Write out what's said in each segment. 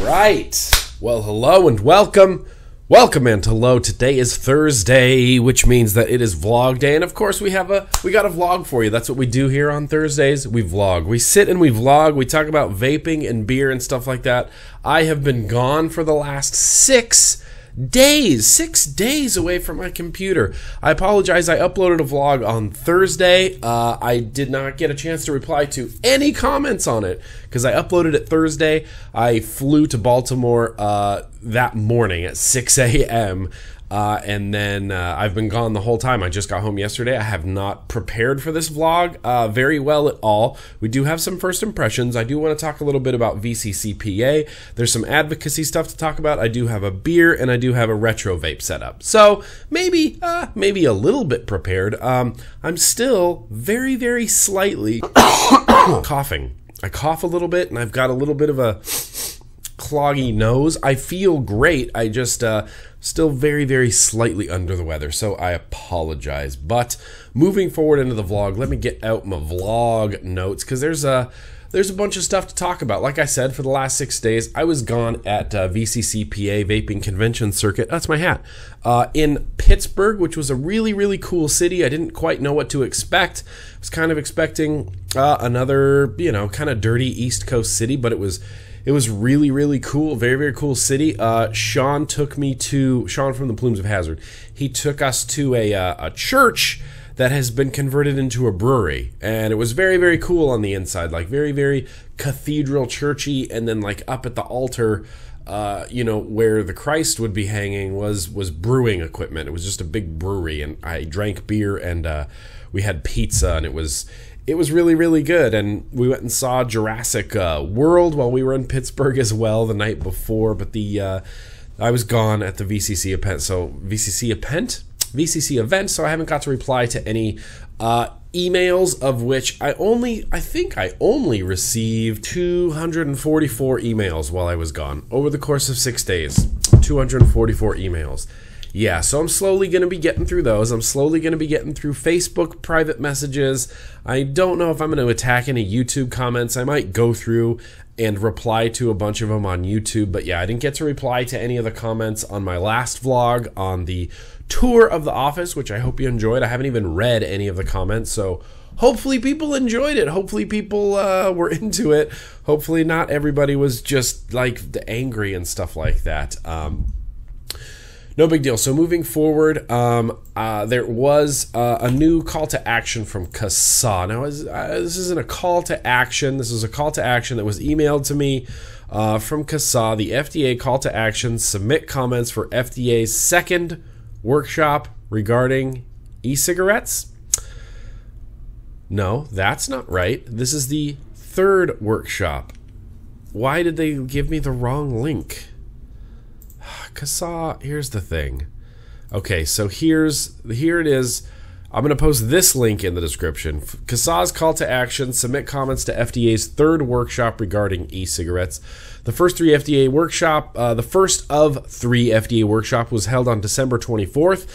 Right. Well, hello and welcome. Welcome and hello. Today is Thursday, which means that it is vlog day, and of course we have a we got a vlog for you. That's what we do here on Thursdays. We vlog. We sit and we vlog. We talk about vaping and beer and stuff like that. I have been gone for the last six days, six days away from my computer. I apologize. I uploaded a vlog on Thursday. Uh, I did not get a chance to reply to any comments on it because I uploaded it Thursday. I flew to Baltimore uh, that morning at 6 a.m. Uh, and then uh, I've been gone the whole time. I just got home yesterday. I have not prepared for this vlog uh, very well at all. We do have some first impressions. I do want to talk a little bit about VCCPA. There's some advocacy stuff to talk about. I do have a beer and I do have a retro vape setup. So maybe, uh, maybe a little bit prepared. Um, I'm still very, very slightly coughing. I cough a little bit and I've got a little bit of a cloggy nose. I feel great. I just uh, still very, very slightly under the weather, so I apologize. But moving forward into the vlog, let me get out my vlog notes because there's a there's a bunch of stuff to talk about. Like I said, for the last six days, I was gone at uh, VCCPA Vaping Convention Circuit. That's my hat. Uh, in Pittsburgh, which was a really, really cool city. I didn't quite know what to expect. I was kind of expecting uh, another, you know, kind of dirty East Coast city, but it was it was really, really cool. Very, very cool city. Uh, Sean took me to Sean from the Plumes of Hazard. He took us to a uh, a church that has been converted into a brewery, and it was very, very cool on the inside. Like very, very cathedral churchy, and then like up at the altar. Uh, you know where the Christ would be hanging was was brewing equipment. It was just a big brewery, and I drank beer and uh, we had pizza, and it was it was really really good. And we went and saw jurassic uh, world while we were in pittsburgh as well the night before but the uh, i was gone at the vcc event. So vcc event? Vcc event so i haven't got to reply to any uh, emails of which i only i think i only received 244 emails while i was gone over the course of six days. 244 emails yeah, so I'm slowly going to be getting through those. I'm slowly going to be getting through Facebook private messages. I don't know if I'm going to attack any YouTube comments. I might go through and reply to a bunch of them on YouTube. But yeah, I didn't get to reply to any of the comments on my last vlog on the tour of the office, which I hope you enjoyed. I haven't even read any of the comments, so hopefully people enjoyed it. Hopefully people uh, were into it. Hopefully not everybody was just like angry and stuff like that. Um, no big deal. So moving forward, um, uh, there was uh, a new call to action from CASAA. Now, uh, this isn't a call to action. This is a call to action that was emailed to me uh, from CASAA, the FDA call to action. Submit comments for FDA's second workshop regarding e-cigarettes. No, that's not right. This is the third workshop. Why did they give me the wrong link? CASAA, here's the thing. Okay, so here's here it is. I'm going to post this link in the description. CASAA's call to action submit comments to FDA's third workshop regarding e cigarettes. The first three FDA workshop, uh, the first of three FDA workshop was held on December 24th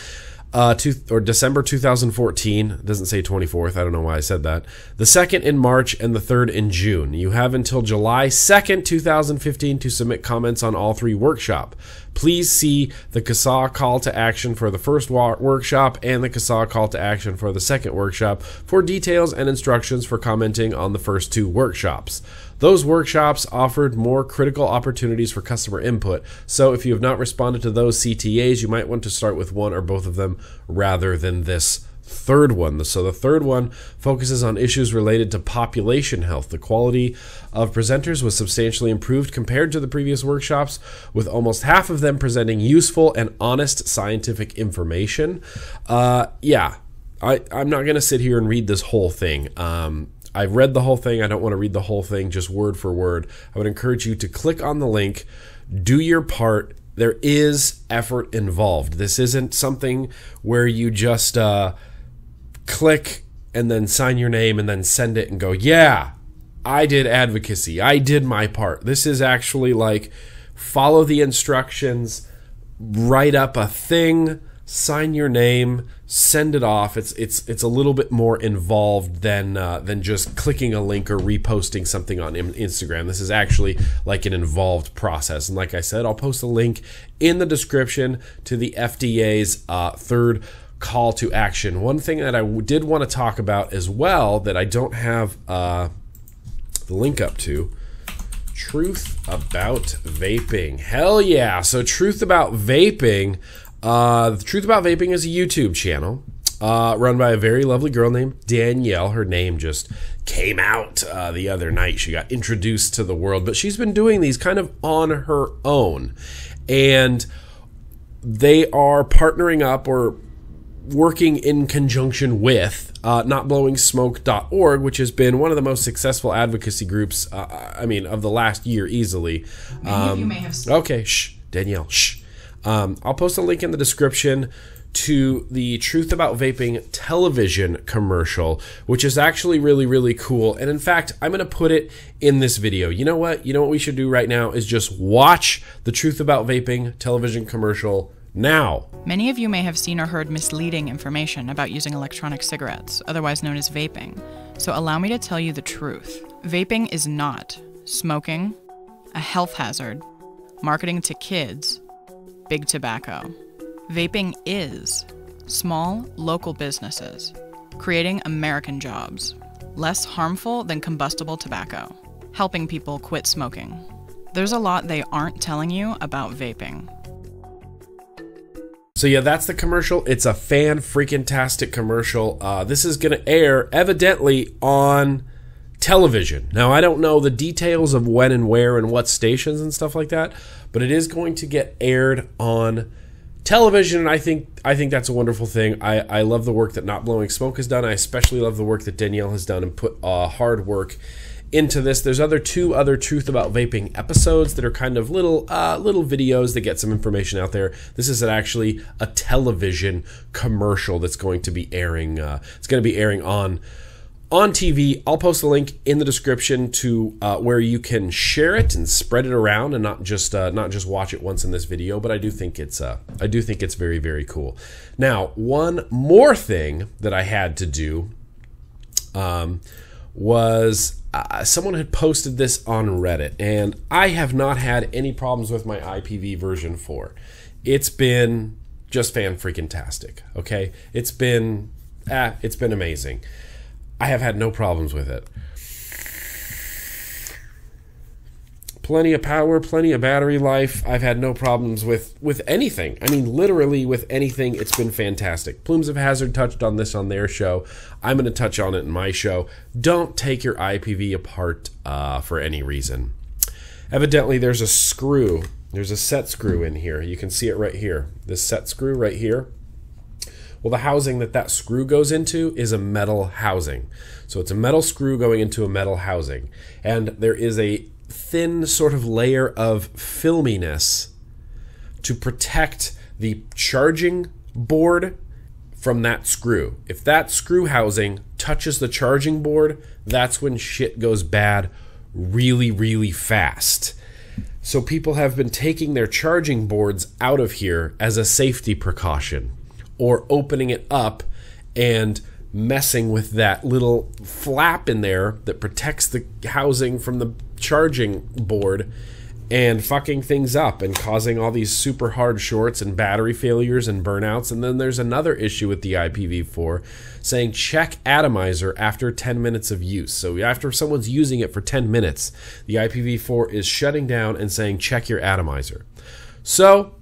uh, to, or December 2014. It doesn't say 24th. I don't know why I said that. The second in March and the third in June. You have until July 2nd, 2015 to submit comments on all three workshop. Please see the CASAA call to action for the first workshop and the CASAA call to action for the second workshop for details and instructions for commenting on the first two workshops. Those workshops offered more critical opportunities for customer input, so if you have not responded to those CTAs, you might want to start with one or both of them rather than this third one. So the third one focuses on issues related to population health. The quality of presenters was substantially improved compared to the previous workshops, with almost half of them presenting useful and honest scientific information. Uh, yeah, I, I'm not going to sit here and read this whole thing. Um, I've read the whole thing. I don't want to read the whole thing just word for word. I would encourage you to click on the link, do your part. There is effort involved. This isn't something where you just uh, click and then sign your name and then send it and go, yeah, I did advocacy. I did my part. This is actually like follow the instructions, write up a thing, sign your name, send it off. It's it's it's a little bit more involved than uh, than just clicking a link or reposting something on Instagram. This is actually like an involved process. And like I said, I'll post a link in the description to the FDA's uh, third call to action. One thing that I did want to talk about as well that I don't have uh, the link up to. Truth about vaping. Hell yeah. So, truth about vaping uh, the Truth About Vaping is a YouTube channel uh, run by a very lovely girl named Danielle. Her name just came out uh, the other night. She got introduced to the world, but she's been doing these kind of on her own. And they are partnering up or working in conjunction with uh, notblowingsmoke.org, which has been one of the most successful advocacy groups, uh, I mean, of the last year easily. Um, okay, shh, Danielle, shh. Um, I'll post a link in the description to the Truth About Vaping television commercial, which is actually really, really cool. And in fact, I'm going to put it in this video. You know what? You know what we should do right now is just watch the Truth About Vaping television commercial now. Many of you may have seen or heard misleading information about using electronic cigarettes, otherwise known as vaping. So allow me to tell you the truth. Vaping is not smoking, a health hazard, marketing to kids, big tobacco. Vaping is small, local businesses, creating American jobs, less harmful than combustible tobacco, helping people quit smoking. There's a lot they aren't telling you about vaping. So yeah, that's the commercial. It's a fan freaking tastic commercial. Uh, this is going to air evidently on television. Now I don't know the details of when and where and what stations and stuff like that, but it is going to get aired on television and I think I think that's a wonderful thing. I, I love the work that Not Blowing Smoke has done. I especially love the work that Danielle has done and put uh, hard work into this. There's other two other truth about vaping episodes that are kind of little uh, little videos that get some information out there. This is actually a television commercial that's going to be airing. Uh, it's going to be airing on on TV. I'll post a link in the description to uh, where you can share it and spread it around, and not just uh, not just watch it once in this video. But I do think it's uh, I do think it's very very cool. Now, one more thing that I had to do um, was uh, someone had posted this on Reddit, and I have not had any problems with my IPV version four. It's been just fan freaking tastic. Okay, it's been ah, it's been amazing. I have had no problems with it. Plenty of power, plenty of battery life. I've had no problems with with anything. I mean, literally with anything. It's been fantastic. Plumes of Hazard touched on this on their show. I'm going to touch on it in my show. Don't take your IPV apart uh, for any reason. Evidently, there's a screw. There's a set screw in here. You can see it right here. This set screw right here well, the housing that that screw goes into is a metal housing. So it's a metal screw going into a metal housing. And there is a thin sort of layer of filminess to protect the charging board from that screw. If that screw housing touches the charging board, that's when shit goes bad really, really fast. So people have been taking their charging boards out of here as a safety precaution or opening it up and messing with that little flap in there that protects the housing from the charging board and fucking things up and causing all these super hard shorts and battery failures and burnouts. And then there's another issue with the IPv4 saying check atomizer after 10 minutes of use. So after someone's using it for 10 minutes, the IPv4 is shutting down and saying check your atomizer. So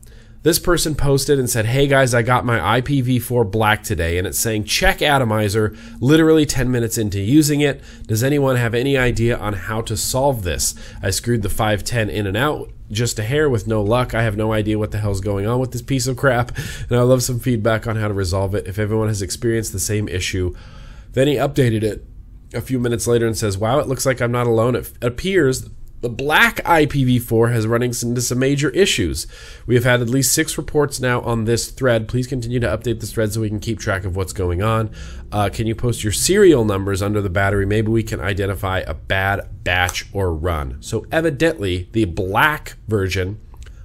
this person posted and said, Hey guys, I got my IPv4 black today, and it's saying check atomizer literally 10 minutes into using it. Does anyone have any idea on how to solve this? I screwed the 510 in and out just a hair with no luck. I have no idea what the hell's going on with this piece of crap, and I love some feedback on how to resolve it. If everyone has experienced the same issue, then he updated it a few minutes later and says, Wow, it looks like I'm not alone. It appears the black IPv4 has running into some major issues. We have had at least six reports now on this thread. Please continue to update this thread so we can keep track of what's going on. Uh, can you post your serial numbers under the battery? Maybe we can identify a bad batch or run. So, evidently, the black version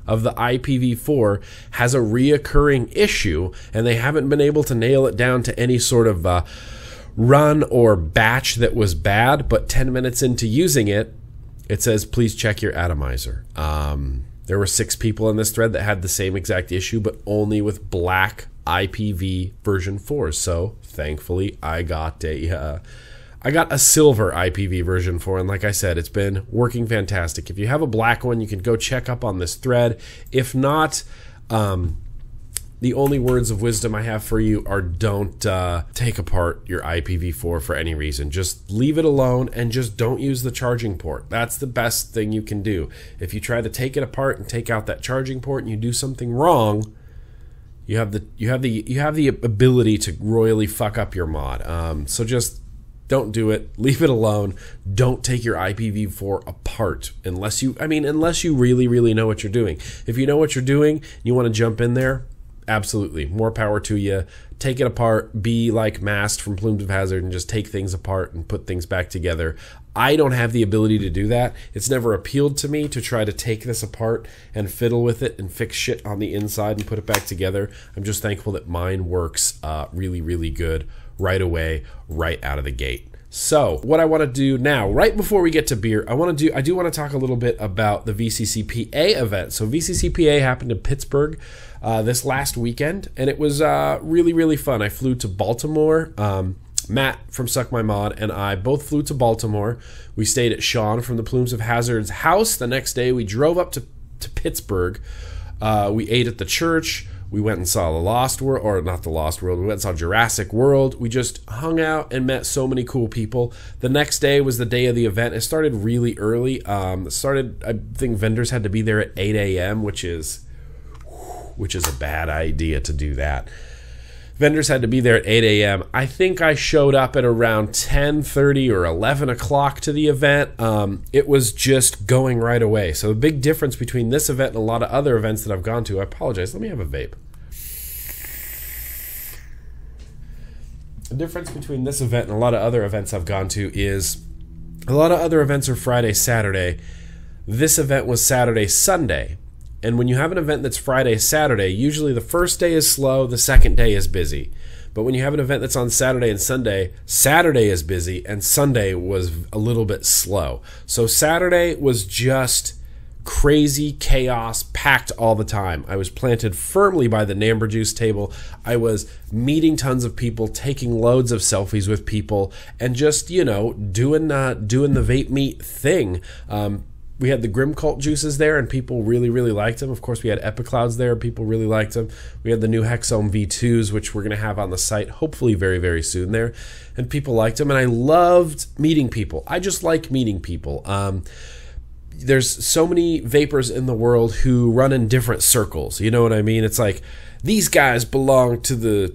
of the IPv4 has a reoccurring issue, and they haven't been able to nail it down to any sort of uh, run or batch that was bad. But 10 minutes into using it, it says, please check your atomizer. Um, there were six people in this thread that had the same exact issue, but only with black IPv version 4. So thankfully, I got a. Uh, I got a silver IPv version 4, and like I said, it's been working fantastic. If you have a black one, you can go check up on this thread. If not, um, the only words of wisdom I have for you are don't uh, take apart your IPv4 for any reason. Just leave it alone and just don't use the charging port. That's the best thing you can do. If you try to take it apart and take out that charging port and you do something wrong, you have the you have the you have the ability to royally fuck up your mod. Um, so just don't do it. Leave it alone. Don't take your IPv4 apart unless you I mean unless you really really know what you're doing. If you know what you're doing, you want to jump in there, absolutely. More power to you. Take it apart. Be like Mast from Plumes of Hazard and just take things apart and put things back together. I don't have the ability to do that. It's never appealed to me to try to take this apart and fiddle with it and fix shit on the inside and put it back together. I'm just thankful that mine works uh, really, really good right away, right out of the gate. So, what I want to do now, right before we get to beer, I want to do I do want to talk a little bit about the VCCPA event. So, VCCPA happened in Pittsburgh uh, this last weekend, and it was uh, really really fun. I flew to Baltimore. Um, Matt from Suck My Mod and I both flew to Baltimore. We stayed at Sean from the Plumes of Hazard's house. The next day, we drove up to, to Pittsburgh. Uh, we ate at the church. We went and saw the Lost World, or not the Lost World. We went and saw Jurassic World. We just hung out and met so many cool people. The next day was the day of the event. It started really early. Um, it started. I think vendors had to be there at 8 a.m., which is, which is a bad idea to do that vendors had to be there at 8 a.m. I think I showed up at around 10:30 or 11 o'clock to the event. Um, it was just going right away. So the big difference between this event and a lot of other events that I've gone to. I apologize. Let me have a vape. The difference between this event and a lot of other events I've gone to is a lot of other events are Friday, Saturday. This event was Saturday, Sunday. And when you have an event that's Friday, Saturday, usually the first day is slow, the second day is busy. But when you have an event that's on Saturday and Sunday, Saturday is busy and Sunday was a little bit slow. So Saturday was just crazy chaos packed all the time. I was planted firmly by the Namber Juice table. I was meeting tons of people, taking loads of selfies with people, and just you know doing uh, doing the vape meet thing. Um, we had the Grim Cult juices there, and people really, really liked them. Of course, we had Epiclouds there, people really liked them. We had the new Hexohm V2s, which we're going to have on the site hopefully very, very soon there, and people liked them. And I loved meeting people. I just like meeting people. Um, there's so many vapors in the world who run in different circles. You know what I mean? It's like these guys belong to the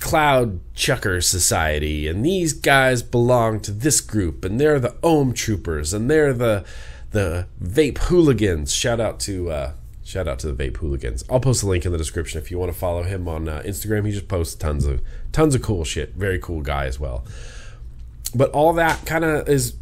Cloud Chucker Society, and these guys belong to this group, and they're the Ohm Troopers, and they're the the Vape Hooligans. Shout out to uh, shout out to the Vape Hooligans. I'll post a link in the description if you want to follow him on uh, Instagram. He just posts tons of tons of cool shit. Very cool guy as well. But all that kind of is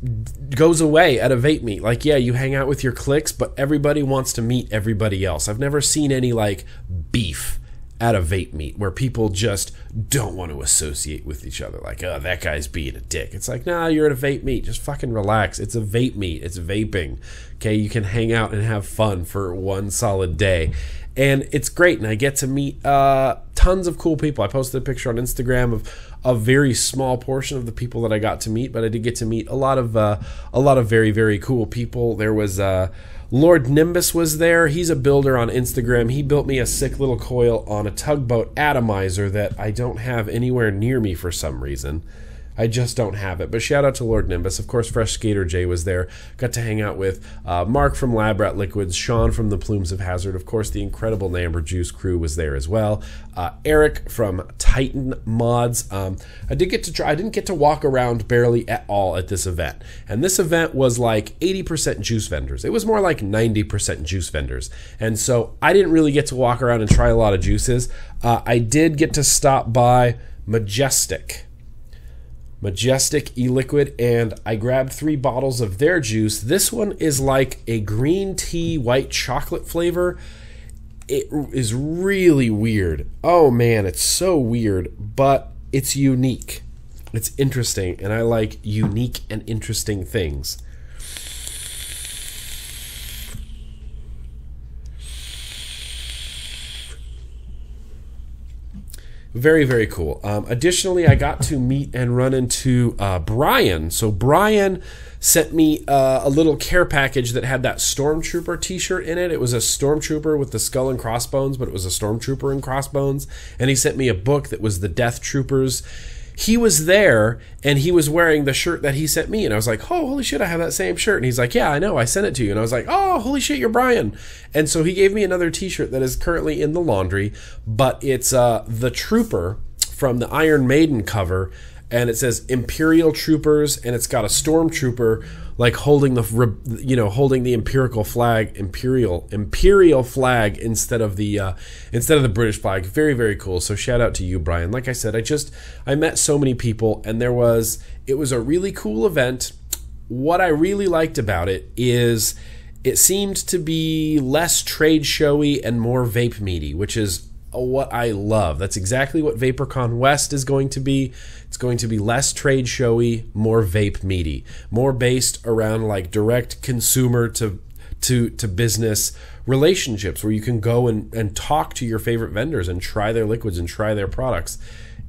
goes away at a vape meet. Like, yeah, you hang out with your cliques, but everybody wants to meet everybody else. I've never seen any like beef at a vape meet where people just don't want to associate with each other. Like, oh, that guy's being a dick. It's like, nah, you're at a vape meet. Just fucking relax. It's a vape meet. It's vaping. Okay, you can hang out and have fun for one solid day. And it's great. And I get to meet uh, tons of cool people. I posted a picture on Instagram of a very small portion of the people that I got to meet, but I did get to meet a lot of uh, a lot of very very cool people. There was uh, Lord Nimbus was there. He's a builder on Instagram. He built me a sick little coil on a tugboat atomizer that I don't have anywhere near me for some reason. I just don't have it. But shout out to Lord Nimbus. Of course, Fresh Skater J was there. Got to hang out with uh, Mark from Lab Rat Liquids, Sean from the Plumes of Hazard. Of course, the incredible Namber Juice crew was there as well. Uh, Eric from Titan Mods. Um, I did get to try. I didn't get to walk around barely at all at this event, and this event was like 80% juice vendors. It was more like 90% juice vendors, and so I didn't really get to walk around and try a lot of juices. Uh, I did get to stop by Majestic Majestic e-liquid, and I grabbed three bottles of their juice. This one is like a green tea white chocolate flavor. It is really weird. Oh man, it's so weird, but it's unique. It's interesting, and I like unique and interesting things. Very, very cool. Um, additionally, I got to meet and run into uh, Brian. So, Brian sent me uh, a little care package that had that Stormtrooper t shirt in it. It was a Stormtrooper with the skull and crossbones, but it was a Stormtrooper and crossbones. And he sent me a book that was the Death Troopers he was there and he was wearing the shirt that he sent me. And i was like oh holy shit i have that same shirt. And he's like yeah i know i sent it to you. And i was like oh holy shit you're brian. And so he gave me another t-shirt that is currently in the laundry but it's uh, the trooper from the iron maiden cover and it says imperial troopers and it's got a stormtrooper like holding the you know holding the imperial flag imperial imperial flag instead of the uh, instead of the British flag. Very very cool. So shout out to you, Brian. Like I said, I just I met so many people, and there was it was a really cool event. What I really liked about it is it seemed to be less trade showy and more vape meaty, which is what I love. That's exactly what VaporCon West is going to be. It's going to be less trade showy, more vape meaty, more based around like direct consumer to to to business relationships where you can go and, and talk to your favorite vendors and try their liquids and try their products.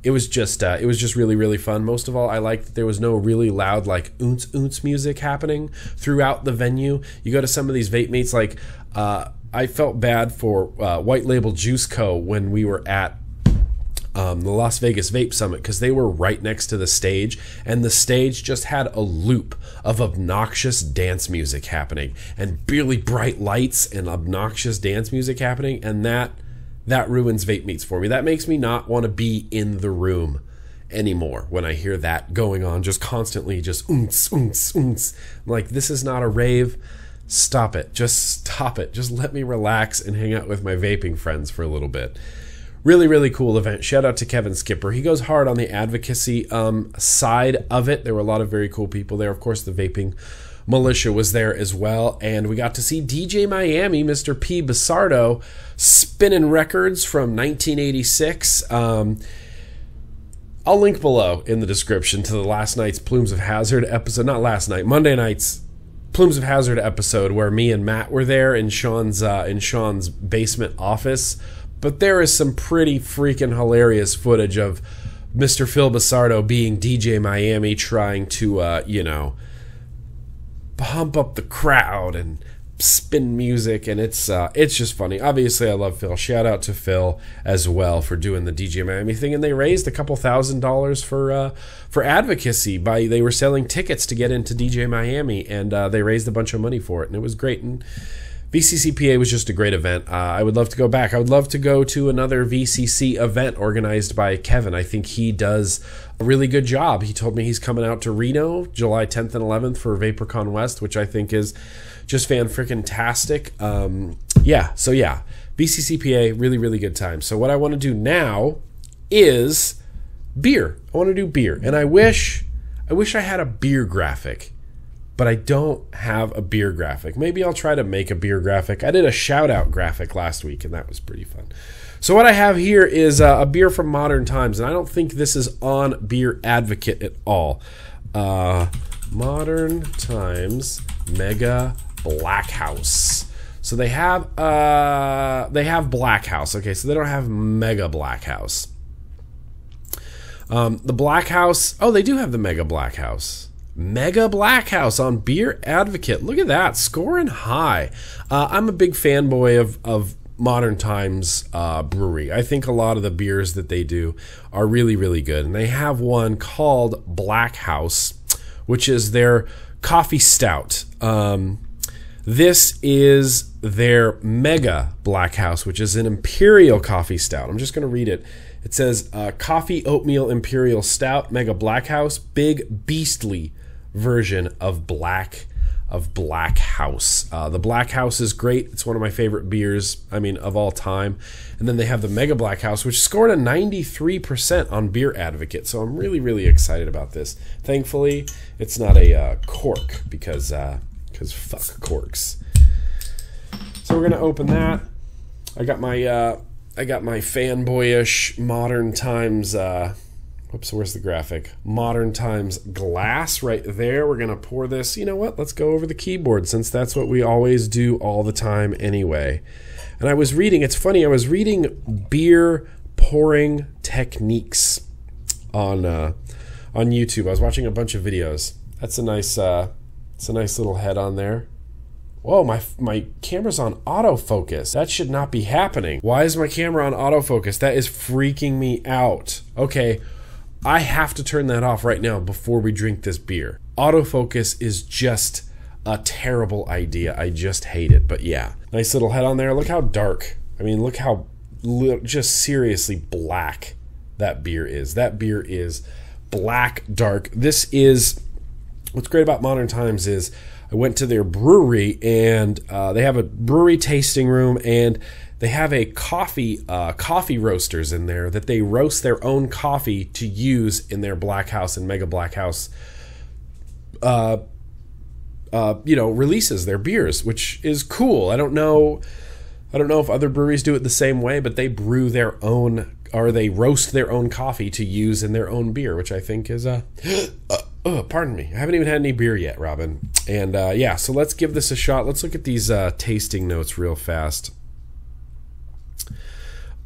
It was just uh, it was just really really fun. Most of all, I liked that there was no really loud like oonce oonce music happening throughout the venue. You go to some of these vape meets like. Uh, I felt bad for uh, White Label Juice Co. when we were at um, the Las Vegas Vape Summit because they were right next to the stage, and the stage just had a loop of obnoxious dance music happening, and really bright lights and obnoxious dance music happening, and that that ruins vape meets for me. That makes me not want to be in the room anymore when I hear that going on, just constantly, just. I'm like, this is not a rave stop it. Just stop it. Just let me relax and hang out with my vaping friends for a little bit. Really, really cool event. Shout out to Kevin Skipper. He goes hard on the advocacy um, side of it. There were a lot of very cool people there. Of course, the vaping militia was there as well. And we got to see DJ Miami, Mr. P. Busardo, spinning records from 1986. Um, I'll link below in the description to the last night's Plumes of Hazard episode. Not last night, Monday night's Plumes of Hazard episode where me and Matt were there in Sean's uh, in Sean's basement office. But there is some pretty freaking hilarious footage of Mr. Phil Busardo being DJ Miami trying to uh, you know pump up the crowd and spin music and it's uh, it's just funny. Obviously, I love Phil. Shout out to Phil as well for doing the DJ Miami thing, and they raised a couple thousand dollars for uh, for advocacy by they were selling tickets to get into DJ Miami, and uh, they raised a bunch of money for it, and it was great. And VCCPA was just a great event. Uh, I would love to go back. I would love to go to another VCC event organized by Kevin. I think he does a really good job. He told me he's coming out to Reno July 10th and 11th for VaporCon West, which I think is just fan freaking tastic. Um, yeah, so yeah, VCCPA, really, really good time. So what I want to do now is beer. I want to do beer, and I wish, I wish I had a beer graphic, but I don't have a beer graphic. Maybe I'll try to make a beer graphic. I did a shout out graphic last week, and that was pretty fun. So what I have here is uh, a beer from Modern Times, and I don't think this is on Beer Advocate at all. Uh, Modern Times Mega Black House. So they have uh they have Black House. Okay, so they don't have Mega Black House. Um, the Black House. Oh, they do have the Mega Black House. Mega Black House on Beer Advocate. Look at that, scoring high. Uh, I'm a big fanboy of of Modern Times uh, Brewery. I think a lot of the beers that they do are really really good, and they have one called Black House, which is their coffee stout. Um, this is their Mega Black House, which is an Imperial Coffee Stout. I'm just going to read it. It says uh, Coffee Oatmeal Imperial Stout, Mega Black House, big beastly version of black of Black House. Uh, the Black House is great. It's one of my favorite beers, I mean, of all time. And then they have the Mega Black House, which scored a 93% on Beer Advocate. So I'm really, really excited about this. Thankfully, it's not a uh, cork because because fuck corks. So we're gonna open that. I got my uh, I got my fanboyish modern times. Uh, Whoops, where's the graphic? Modern Times glass right there. We're going to pour this. You know what? Let's go over the keyboard since that's what we always do all the time anyway. And I was reading, it's funny, I was reading beer pouring techniques on uh, on YouTube. I was watching a bunch of videos. That's a nice uh, it's a nice little head on there. Whoa, my my camera's on autofocus. That should not be happening. Why is my camera on autofocus? That is freaking me out. Okay, I have to turn that off right now before we drink this beer. Autofocus is just a terrible idea. I just hate it. But yeah, nice little head on there. Look how dark. I mean, look how just seriously black that beer is. That beer is black dark. This is what's great about modern times is I went to their brewery and uh, they have a brewery tasting room and they have a coffee uh, coffee roasters in there that they roast their own coffee to use in their Black House and Mega Black House. Uh, uh, you know, releases their beers, which is cool. I don't know, I don't know if other breweries do it the same way, but they brew their own or they roast their own coffee to use in their own beer, which I think is a. Uh, oh, pardon me. I haven't even had any beer yet, Robin. And uh, yeah, so let's give this a shot. Let's look at these uh, tasting notes real fast.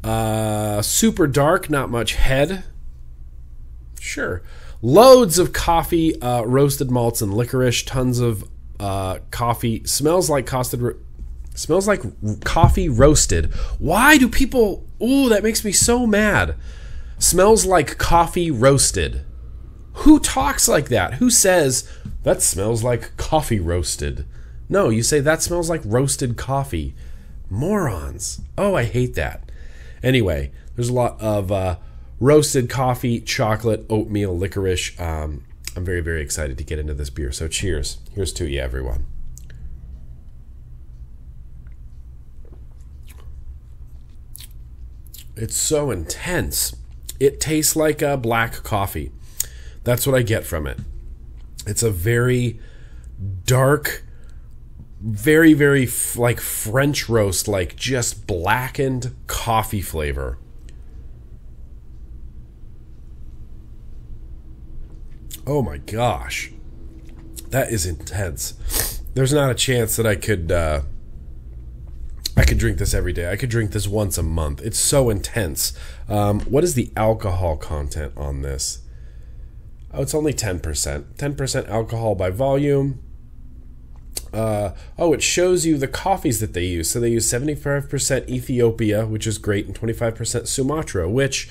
Uh, super dark, not much head. Sure. Loads of coffee, uh, roasted malts, and licorice. Tons of uh, coffee. Smells like costed. Ro- smells like coffee roasted. Why do people? Ooh, that makes me so mad. Smells like coffee roasted. Who talks like that? Who says that smells like coffee roasted? No, you say that smells like roasted coffee. Morons. Oh, I hate that. Anyway, there's a lot of uh, roasted coffee, chocolate, oatmeal, licorice. Um, I'm very, very excited to get into this beer. So cheers. Here's to you, everyone. It's so intense. It tastes like a black coffee. That's what I get from it. It's a very dark, very very f- like french roast like just blackened coffee flavor oh my gosh that is intense there's not a chance that i could uh i could drink this every day. I could drink this once a month. It's so intense. Um, what is the alcohol content on this? Oh it's only 10% 10% alcohol by volume. Uh, oh, it shows you the coffees that they use. So they use 75% Ethiopia, which is great, and 25% Sumatra, which,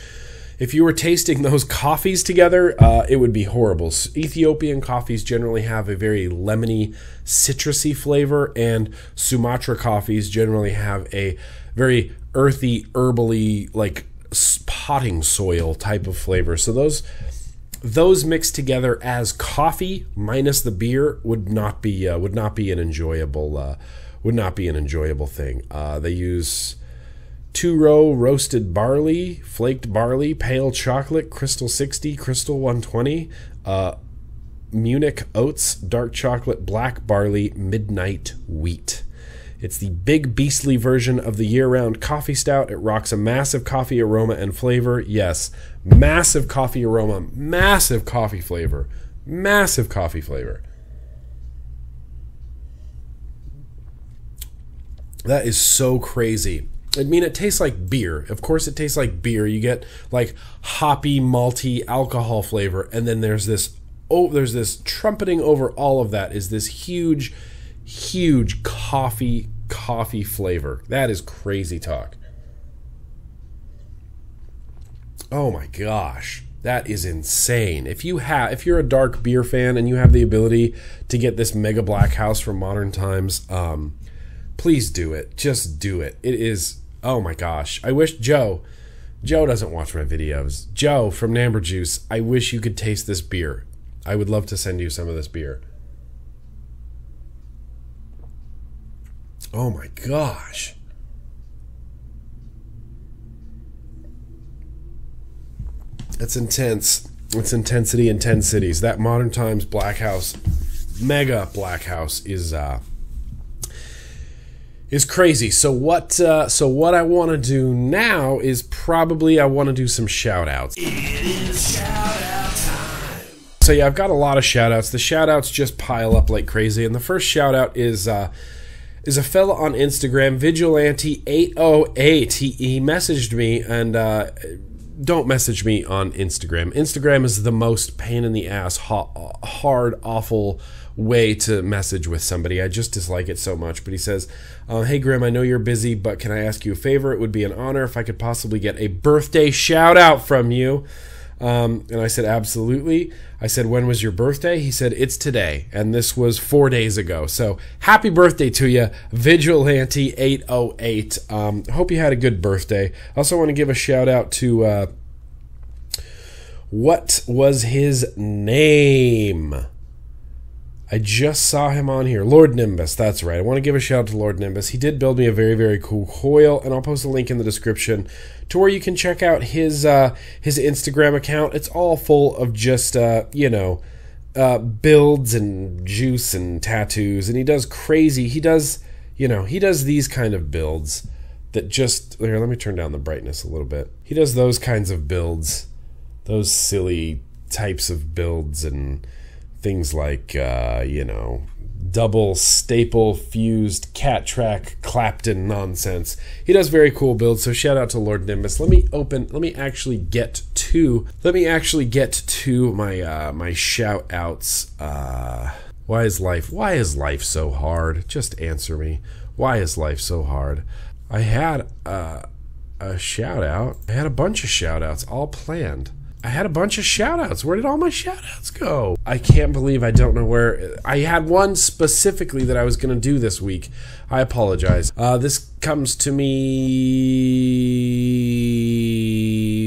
if you were tasting those coffees together, uh, it would be horrible. Ethiopian coffees generally have a very lemony, citrusy flavor, and Sumatra coffees generally have a very earthy, herbally, like potting soil type of flavor. So those those mixed together as coffee minus the beer would not be uh, would not be an enjoyable uh, would not be an enjoyable thing. Uh, they use two row roasted barley, flaked barley, pale chocolate, crystal 60, crystal 120, uh, Munich oats, dark chocolate, black barley, midnight wheat. It's the big beastly version of the year round coffee stout. It rocks a massive coffee aroma and flavor. Yes, massive coffee aroma, massive coffee flavor, massive coffee flavor. That is so crazy. I mean, it tastes like beer. Of course, it tastes like beer. You get like hoppy, malty alcohol flavor, and then there's this oh, there's this trumpeting over all of that is this huge huge coffee coffee flavor. That is crazy talk. Oh my gosh. That is insane. If you have if you're a dark beer fan and you have the ability to get this mega black house from modern times, um, please do it. Just do it. It is oh my gosh. I wish Joe Joe doesn't watch my videos. Joe from Namber Juice, I wish you could taste this beer. I would love to send you some of this beer. Oh my gosh. That's intense. It's intensity in 10 cities. That modern times black house, mega black house is uh is crazy. So what uh so what I want to do now is probably I want to do some shout outs. It is shout out time. So yeah, I've got a lot of shout outs. The shout outs just pile up like crazy. And the first shout out is uh is a fella on Instagram, Vigilante808. He, he messaged me and uh, don't message me on Instagram. Instagram is the most pain in the ass, hard, awful way to message with somebody. I just dislike it so much. But he says, uh, Hey, Grim, I know you're busy, but can I ask you a favor? It would be an honor if I could possibly get a birthday shout out from you. Um, and I said, Absolutely. I said, When was your birthday? He said, It's today. And this was four days ago. So happy birthday to you, Vigilante808. Um, hope you had a good birthday. I also want to give a shout out to. Uh, what was his name? I just saw him on here. Lord Nimbus, that's right. I want to give a shout out to Lord Nimbus. He did build me a very, very cool coil, and I'll post a link in the description to where you can check out his uh, his Instagram account. It's all full of just uh, you know uh, builds and juice and tattoos, and he does crazy. He does you know he does these kind of builds that just here. Let me turn down the brightness a little bit. He does those kinds of builds, those silly types of builds and things like uh, you know double staple fused cat track Clapton nonsense. He does very cool builds, so shout out to Lord Nimbus. Let me open let me actually get to let me actually get to my uh my shout outs. Uh why is life why is life so hard? Just answer me. Why is life so hard? I had uh, a shout out. I had a bunch of shout outs all planned. I had a bunch of shout outs. Where did all my shout outs go? I can't believe I don't know where. I had one specifically that I was going to do this week. I apologize. Uh, this comes to me.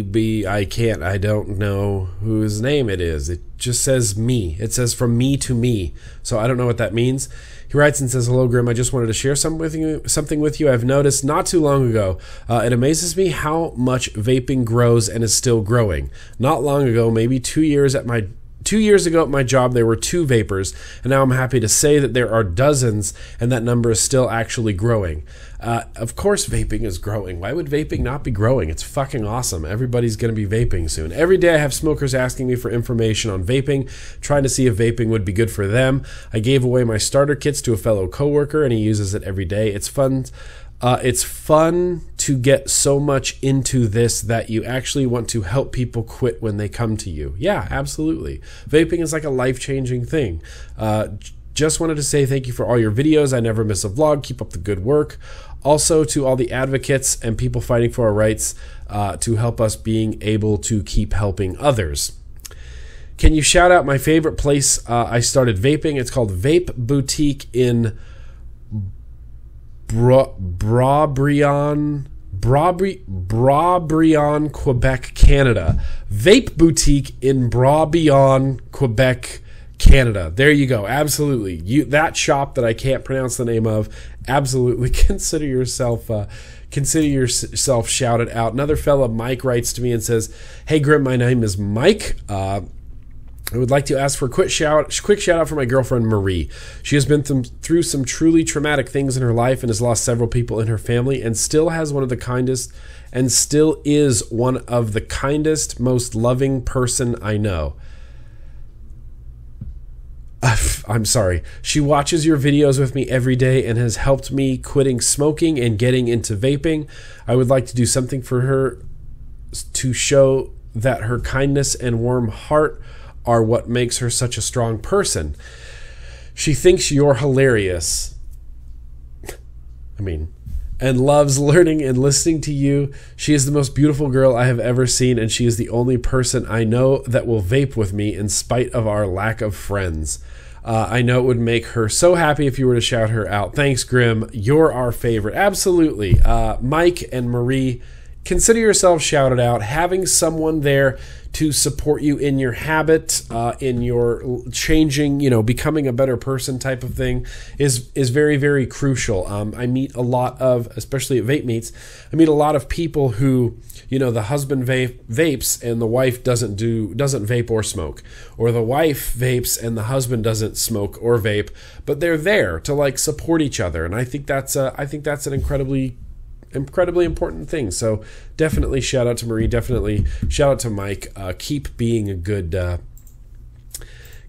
Be I can't. I don't know whose name it is. It just says me. It says from me to me. So I don't know what that means. He writes and says, "Hello, Grim. I just wanted to share something with you. Something with you. I've noticed not too long ago. Uh, it amazes me how much vaping grows and is still growing. Not long ago, maybe two years at my Two years ago at my job, there were two vapors, and now I'm happy to say that there are dozens, and that number is still actually growing. Uh, of course, vaping is growing. Why would vaping not be growing? It's fucking awesome. Everybody's going to be vaping soon. Every day I have smokers asking me for information on vaping, trying to see if vaping would be good for them. I gave away my starter kits to a fellow coworker, and he uses it every day. It's fun uh, it's fun to get so much into this that you actually want to help people quit when they come to you. Yeah, absolutely. Vaping is like a life changing thing. Uh, just wanted to say thank you for all your videos. I never miss a vlog. Keep up the good work. Also, to all the advocates and people fighting for our rights uh, to help us being able to keep helping others. Can you shout out my favorite place uh, I started vaping? It's called Vape Boutique in Bra- Brabrion, Brabri- Brabrion, Quebec, Canada. Vape boutique in Brabrion, Quebec, Canada. There you go. Absolutely. You that shop that I can't pronounce the name of. Absolutely consider yourself uh, consider yourself shouted out. Another fella, Mike, writes to me and says, "Hey Grim, my name is Mike. Uh, I would like to ask for a quick shout, quick shout out for my girlfriend Marie. She has been th- through some truly traumatic things in her life and has lost several people in her family, and still has one of the kindest, and still is one of the kindest, most loving person I know. I'm sorry. She watches your videos with me every day and has helped me quitting smoking and getting into vaping. I would like to do something for her to show that her kindness and warm heart are what makes her such a strong person. She thinks you're hilarious. I mean, and loves learning and listening to you. She is the most beautiful girl I have ever seen, and she is the only person I know that will vape with me in spite of our lack of friends. Uh, I know it would make her so happy if you were to shout her out. Thanks, Grim. You're our favorite. Absolutely. Uh, Mike and Marie consider yourself shouted out. Having someone there to support you in your habit, uh, in your changing, you know, becoming a better person type of thing is is very very crucial. Um, I meet a lot of, especially at vape meets, I meet a lot of people who, you know, the husband vape, vapes and the wife doesn't do doesn't vape or smoke, or the wife vapes and the husband doesn't smoke or vape, but they're there to like support each other, and I think that's a, I think that's an incredibly incredibly important thing. So definitely shout out to Marie. Definitely shout out to Mike. Uh, keep being a good. Uh,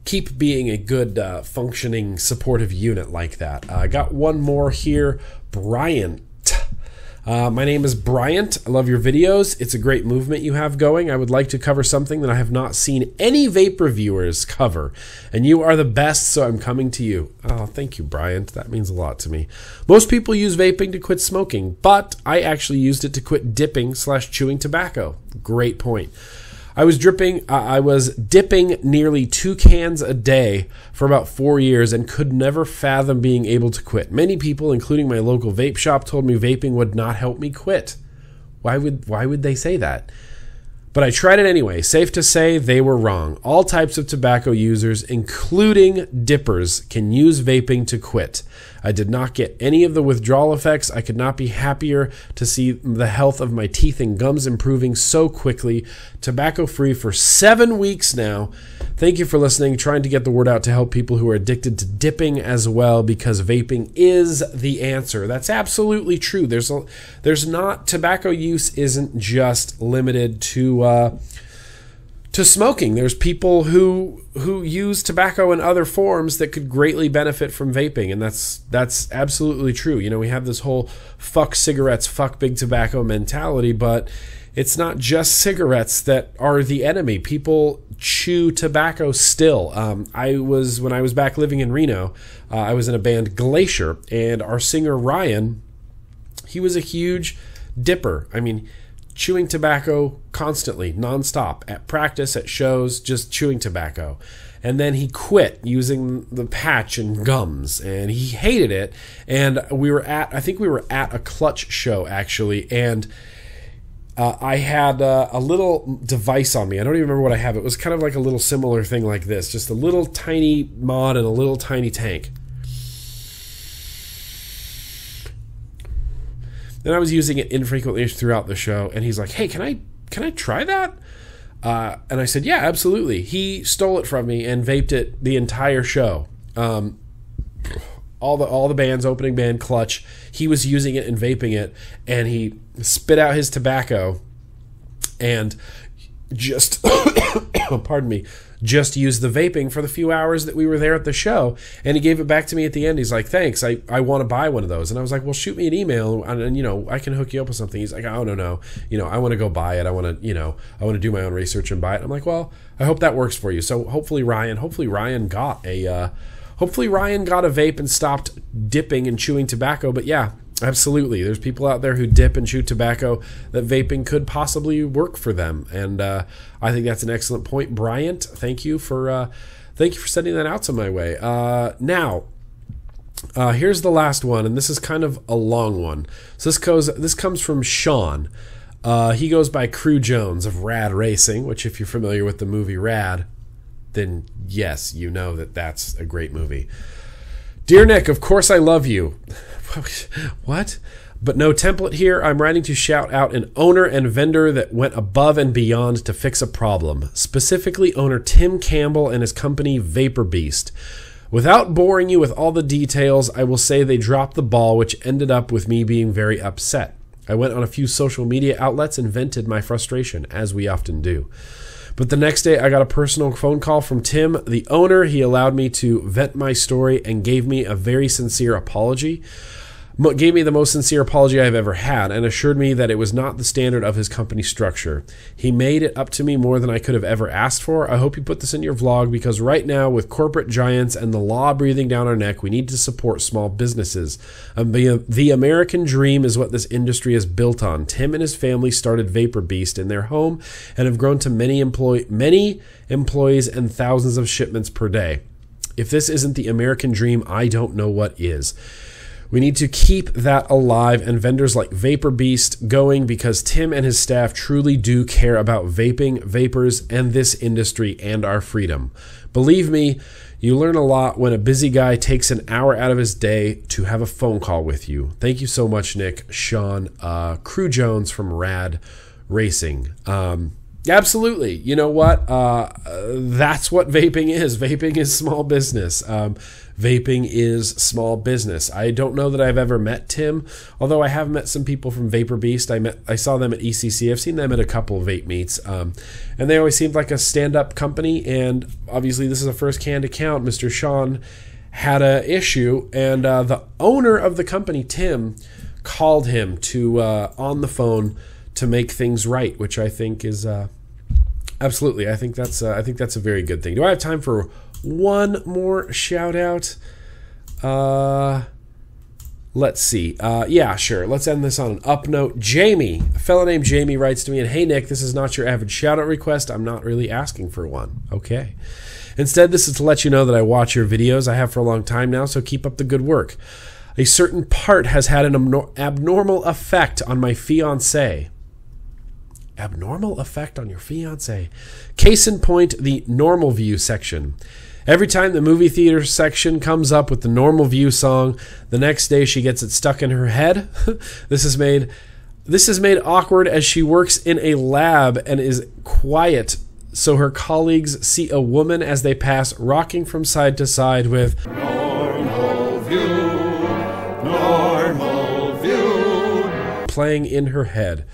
keep being a good uh, functioning supportive unit like that. I got one more here, Brian uh, my name is Bryant. I love your videos. It's a great movement you have going. I would like to cover something that I have not seen any vape reviewers cover, and you are the best, so I'm coming to you. Oh, thank you, Bryant. That means a lot to me. Most people use vaping to quit smoking, but I actually used it to quit dipping slash chewing tobacco. Great point. I was dripping, I was dipping nearly two cans a day for about four years and could never fathom being able to quit. Many people, including my local vape shop, told me vaping would not help me quit. Why would why would they say that? But I tried it anyway. Safe to say they were wrong. All types of tobacco users, including dippers, can use vaping to quit. I did not get any of the withdrawal effects. I could not be happier to see the health of my teeth and gums improving so quickly. Tobacco free for seven weeks now. Thank you for listening. Trying to get the word out to help people who are addicted to dipping as well, because vaping is the answer. That's absolutely true. There's a, there's not tobacco use isn't just limited to. Uh, to smoking. There's people who who use tobacco in other forms that could greatly benefit from vaping, and that's that's absolutely true. You know, we have this whole fuck cigarettes, fuck big tobacco mentality, but it's not just cigarettes that are the enemy. People chew tobacco still. Um, I was when I was back living in Reno, uh, I was in a band Glacier, and our singer Ryan, he was a huge dipper. I mean chewing tobacco constantly, nonstop, at practice, at shows, just chewing tobacco. And then he quit using the patch and gums, and he hated it. And we were at, I think we were at a clutch show actually, and uh, I had uh, a little device on me. I don't even remember what I have. It was kind of like a little similar thing like this, just a little tiny mod and a little tiny tank. Then I was using it infrequently throughout the show, and he's like, "Hey, can I can I try that?" Uh, and I said, "Yeah, absolutely." He stole it from me and vaped it the entire show. Um, all the all the bands, opening band, Clutch. He was using it and vaping it, and he spit out his tobacco, and just pardon me just used the vaping for the few hours that we were there at the show. And he gave it back to me at the end. He's like, thanks. I, I want to buy one of those. And I was like, well, shoot me an email and, and, you know, I can hook you up with something. He's like, oh, no, no. You know, I want to go buy it. I want to, you know, I want to do my own research and buy it. I'm like, well, I hope that works for you. So hopefully Ryan, hopefully Ryan got a, uh, hopefully Ryan got a vape and stopped dipping and chewing tobacco. But yeah, Absolutely. There's people out there who dip and chew tobacco that vaping could possibly work for them. And uh, I think that's an excellent point. Bryant, thank you for uh, thank you for sending that out to my way. Uh, now, uh, here's the last one, and this is kind of a long one. So this goes this comes from Sean. Uh, he goes by Cru Jones of Rad Racing, which if you're familiar with the movie Rad, then yes, you know that that's a great movie. Dear Nick, of course I love you. what? But no template here. I'm writing to shout out an owner and vendor that went above and beyond to fix a problem, specifically owner Tim Campbell and his company Vapor Beast. Without boring you with all the details, I will say they dropped the ball, which ended up with me being very upset. I went on a few social media outlets and vented my frustration, as we often do. But the next day, I got a personal phone call from Tim, the owner. He allowed me to vent my story and gave me a very sincere apology gave me the most sincere apology I've ever had and assured me that it was not the standard of his company structure. He made it up to me more than I could have ever asked for. I hope you put this in your vlog because right now, with corporate giants and the law breathing down our neck, we need to support small businesses. Um, the American dream is what this industry is built on. Tim and his family started Vapor Beast in their home and have grown to many employ many employees and thousands of shipments per day. If this isn't the American dream, I don't know what is. We need to keep that alive and vendors like Vapor Beast going because Tim and his staff truly do care about vaping, vapors, and this industry and our freedom. Believe me, you learn a lot when a busy guy takes an hour out of his day to have a phone call with you. Thank you so much, Nick. Sean, uh, Cru Jones from Rad Racing. Um, Absolutely. You know what? Uh, that's what vaping is. Vaping is small business. Um, vaping is small business. I don't know that I've ever met Tim, although I have met some people from Vapor Beast. I met, I saw them at ECC. I've seen them at a couple of vape meets, um, and they always seemed like a stand-up company. And obviously, this is a first-hand account. Mr. Sean had a issue, and uh, the owner of the company, Tim, called him to uh, on the phone to make things right, which I think is uh, absolutely. I think that's uh, I think that's a very good thing. Do I have time for one more shout out? Uh, let's see. Uh, yeah, sure. Let's end this on an up note. Jamie, a fellow named Jamie, writes to me and Hey Nick, this is not your average shout out request. I'm not really asking for one. Okay. Instead, this is to let you know that I watch your videos. I have for a long time now, so keep up the good work. A certain part has had an abnormal effect on my fiance abnormal effect on your fiance. Case in point, the normal view section. Every time the movie theater section comes up with the normal view song, the next day she gets it stuck in her head. this is made this is made awkward as she works in a lab and is quiet so her colleagues see a woman as they pass rocking from side to side with normal view normal view playing in her head.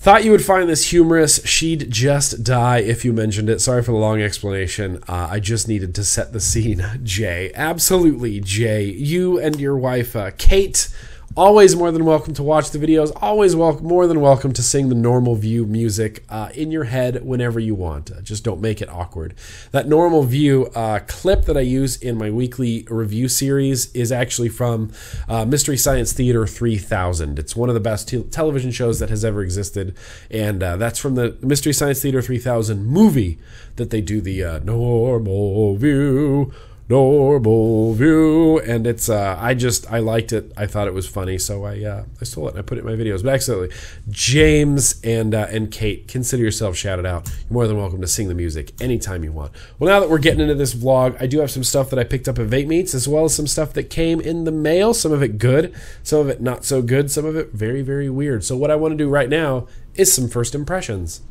Thought you would find this humorous. She'd just die if you mentioned it. Sorry for the long explanation. Uh, I just needed to set the scene. Jay, absolutely, Jay. You and your wife, uh, Kate, Always more than welcome to watch the videos. Always more than welcome to sing the normal view music uh, in your head whenever you want. Uh, just don't make it awkward. That normal view uh, clip that I use in my weekly review series is actually from uh, Mystery Science Theater 3000. It's one of the best te- television shows that has ever existed, and uh, that's from the Mystery Science Theater 3000 movie that they do the uh, normal view normal view. And it's uh i just i liked it. I thought it was funny. So i uh i stole it and i put it in my videos. But absolutely james and uh, and kate consider yourself shouted out. You're more than welcome to sing the music anytime you want. Well now that we're getting into this vlog i do have some stuff that i picked up at vape meets as well as some stuff that came in the mail. Some of it good some of it not so good some of it very very weird. So what i want to do right now is some first impressions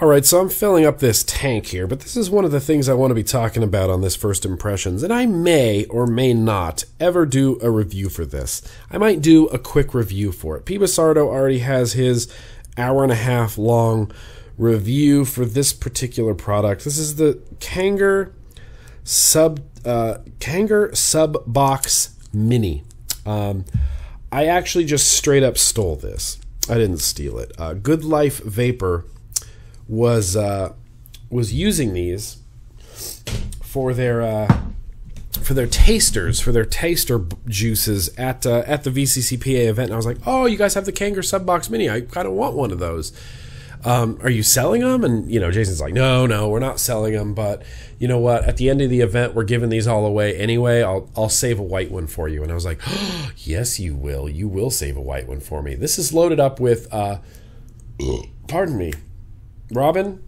All right, so I'm filling up this tank here, but this is one of the things I want to be talking about on this first impressions, and I may or may not ever do a review for this. I might do a quick review for it. P. Already has his hour and a half long review for this particular product. This is the Kanger Sub uh, Kanger Sub Box Mini. Um, I actually just straight up stole this. I didn't steal it. Uh, Good Life Vapor was uh, was using these for their uh, for their tasters for their taster juices at uh, at the VCCPA event. And I was like, "Oh, you guys have the Kanger Subbox Mini? I kind of want one of those. Um, are you selling them?" And you know, Jason's like, "No, no, we're not selling them. But you know what? At the end of the event, we're giving these all away anyway. I'll I'll save a white one for you." And I was like, oh, "Yes, you will. You will save a white one for me." This is loaded up with. Uh, pardon me Robin,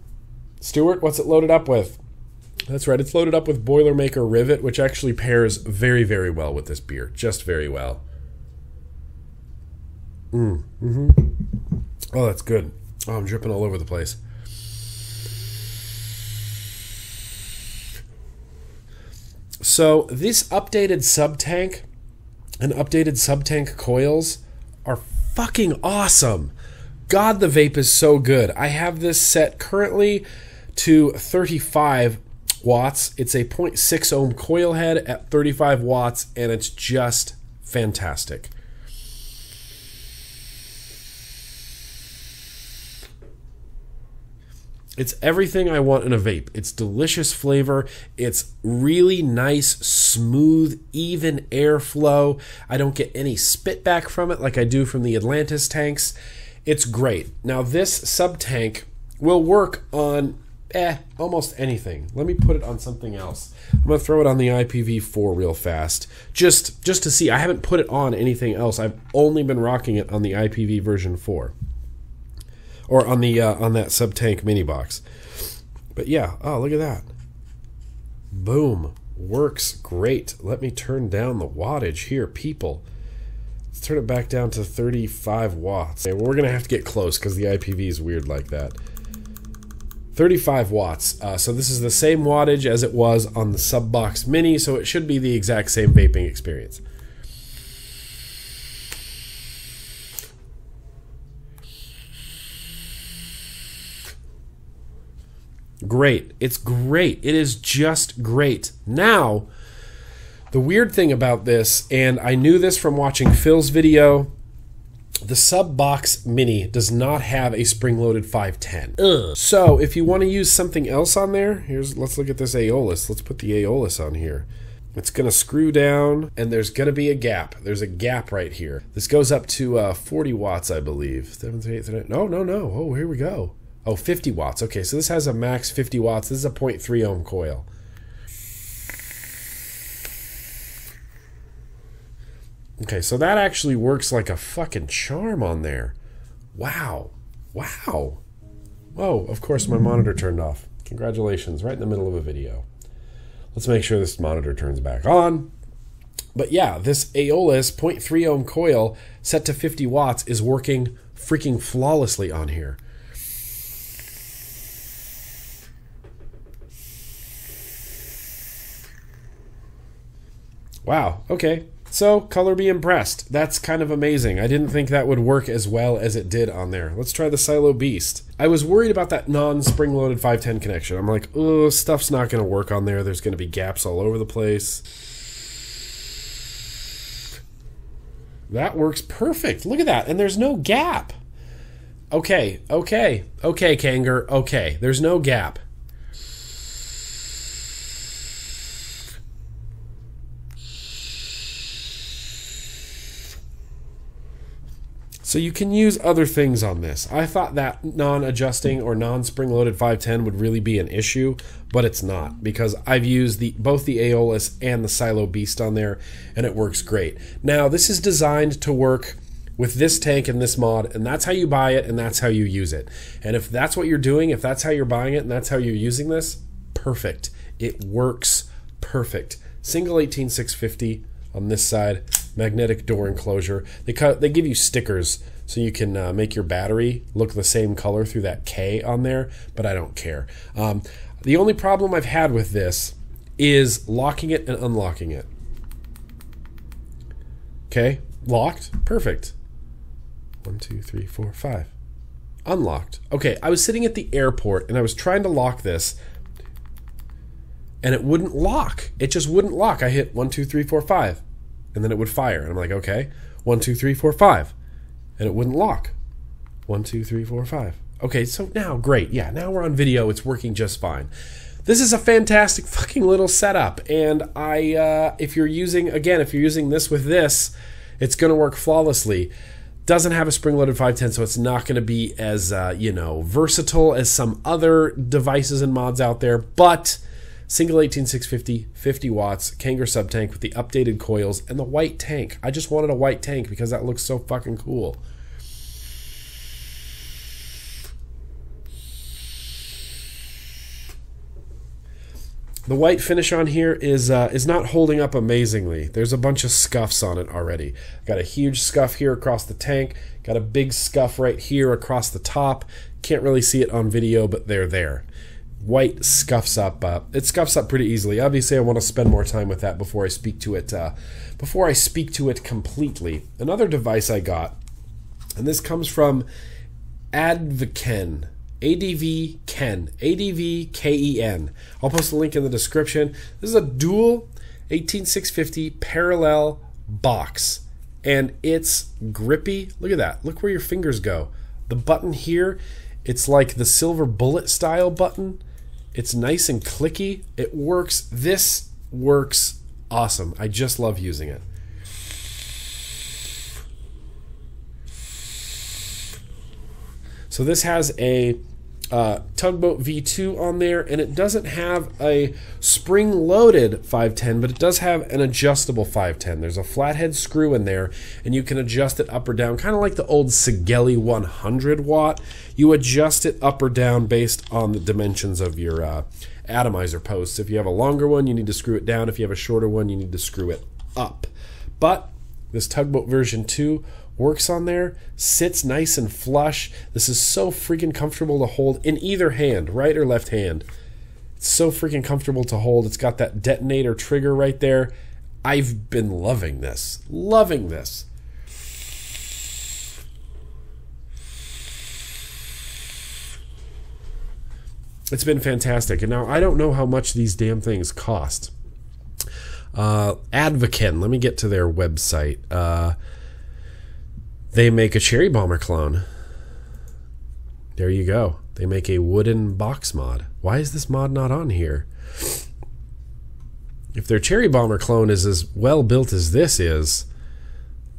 Stewart, what's it loaded up with? That's right, it's loaded up with Boilermaker Rivet, which actually pairs very, very well with this beer. Just very well. Mm, mm-hmm. Oh, that's good. Oh, I'm dripping all over the place. So, this updated sub tank and updated sub tank coils are fucking awesome. God, the vape is so good. I have this set currently to 35 watts. It's a 0.6 ohm coil head at 35 watts, and it's just fantastic. It's everything I want in a vape. It's delicious flavor. It's really nice, smooth, even airflow. I don't get any spit back from it like I do from the Atlantis tanks. It's great. Now, this sub tank will work on eh, almost anything. Let me put it on something else. I'm gonna throw it on the IPv4 real fast, just just to see. I haven't put it on anything else. I've only been rocking it on the IPv version four, or on the uh, on that sub tank mini box. But yeah, oh look at that. Boom, works great. Let me turn down the wattage here, people. Let's turn it back down to 35 watts. Okay, well, we're gonna have to get close because the IPv is weird like that. 35 watts. Uh, so this is the same wattage as it was on the Subbox Mini, so it should be the exact same vaping experience. Great. It's great. It is just great. Now, the weird thing about this, and I knew this from watching Phil's video, the sub box mini does not have a spring loaded 510 Ugh. so if you want to use something else on there here's let's look at this aeolus. Let's put the aeolus on here. It's going to screw down and there's going to be a gap. There's a gap right here. This goes up to uh, 40 watts i believe. 7 8 9 no no no. Oh here we go. Oh 50 watts. Okay so this has a max 50 watts. This is a 0.3 ohm coil Okay, so that actually works like a fucking charm on there. Wow. Wow. Whoa, of course my monitor turned off. Congratulations, right in the middle of a video. Let's make sure this monitor turns back on. But yeah, this Aeolus 0.3 ohm coil set to 50 watts is working freaking flawlessly on here. Wow, okay. So, color be impressed. That's kind of amazing. I didn't think that would work as well as it did on there. Let's try the Silo Beast. I was worried about that non-spring loaded 510 connection. I'm like, oh, stuff's not going to work on there. There's going to be gaps all over the place. That works perfect. Look at that. And there's no gap. Okay, okay, okay, Kanger, okay. There's no gap. So you can use other things on this. I thought that non-adjusting or non-spring-loaded 510 would really be an issue, but it's not because I've used the both the Aeolus and the Silo Beast on there, and it works great. Now this is designed to work with this tank and this mod, and that's how you buy it and that's how you use it. And if that's what you're doing, if that's how you're buying it and that's how you're using this, perfect. It works perfect. Single 18650 on this side, magnetic door enclosure. They cut, they give you stickers so you can uh, make your battery look the same color through that K on there, but I don't care. Um, the only problem I've had with this is locking it and unlocking it. Okay, locked, perfect. One, two, three, four, five. Unlocked. Okay, I was sitting at the airport and I was trying to lock this and it wouldn't lock. It just wouldn't lock. I hit one, two, three, four, five, and then it would fire. And I'm like, okay, one, two, three, four, five, and it wouldn't lock. One, two, three, four, five. Okay, so now great. Yeah, now we're on video. It's working just fine. This is a fantastic fucking little setup, and I, uh, if you're using again, if you're using this with this, it's going to work flawlessly. Doesn't have a spring-loaded 510, so it's not going to be as uh, you know versatile as some other devices and mods out there, but Single 18650, 50 watts, Kanger sub tank with the updated coils and the white tank. I just wanted a white tank because that looks so fucking cool. The white finish on here is uh, is not holding up amazingly. There's a bunch of scuffs on it already. Got a huge scuff here across the tank. Got a big scuff right here across the top. Can't really see it on video, but they're there white scuffs up. Uh, it scuffs up pretty easily. Obviously, I want to spend more time with that before I speak to it. Uh, before I speak to it completely. Another device I got, and this comes from Advken. ADV Ken. ADV K E N. I'll post a link in the description. This is a dual 18650 parallel box. And it's grippy. Look at that. Look where your fingers go. The button here, it's like the silver bullet style button it's nice and clicky. It works. This works awesome. I just love using it. So this has a uh, Tugboat V2 on there, and it doesn't have a spring-loaded 510, but it does have an adjustable 510. There's a flathead screw in there, and you can adjust it up or down, kind of like the old Sigelei 100 watt. You adjust it up or down based on the dimensions of your uh, atomizer posts. If you have a longer one, you need to screw it down. If you have a shorter one, you need to screw it up. But this Tugboat version 2 works on there, sits nice and flush. This is so freaking comfortable to hold in either hand, right or left hand. It's so freaking comfortable to hold. It's got that detonator trigger right there. I've been loving this. Loving this. It's been fantastic. And now I don't know how much these damn things cost. Uh, Advoken, let me get to their website. Uh, they make a cherry bomber clone. There you go. They make a wooden box mod. Why is this mod not on here? If their cherry bomber clone is as well built as this is,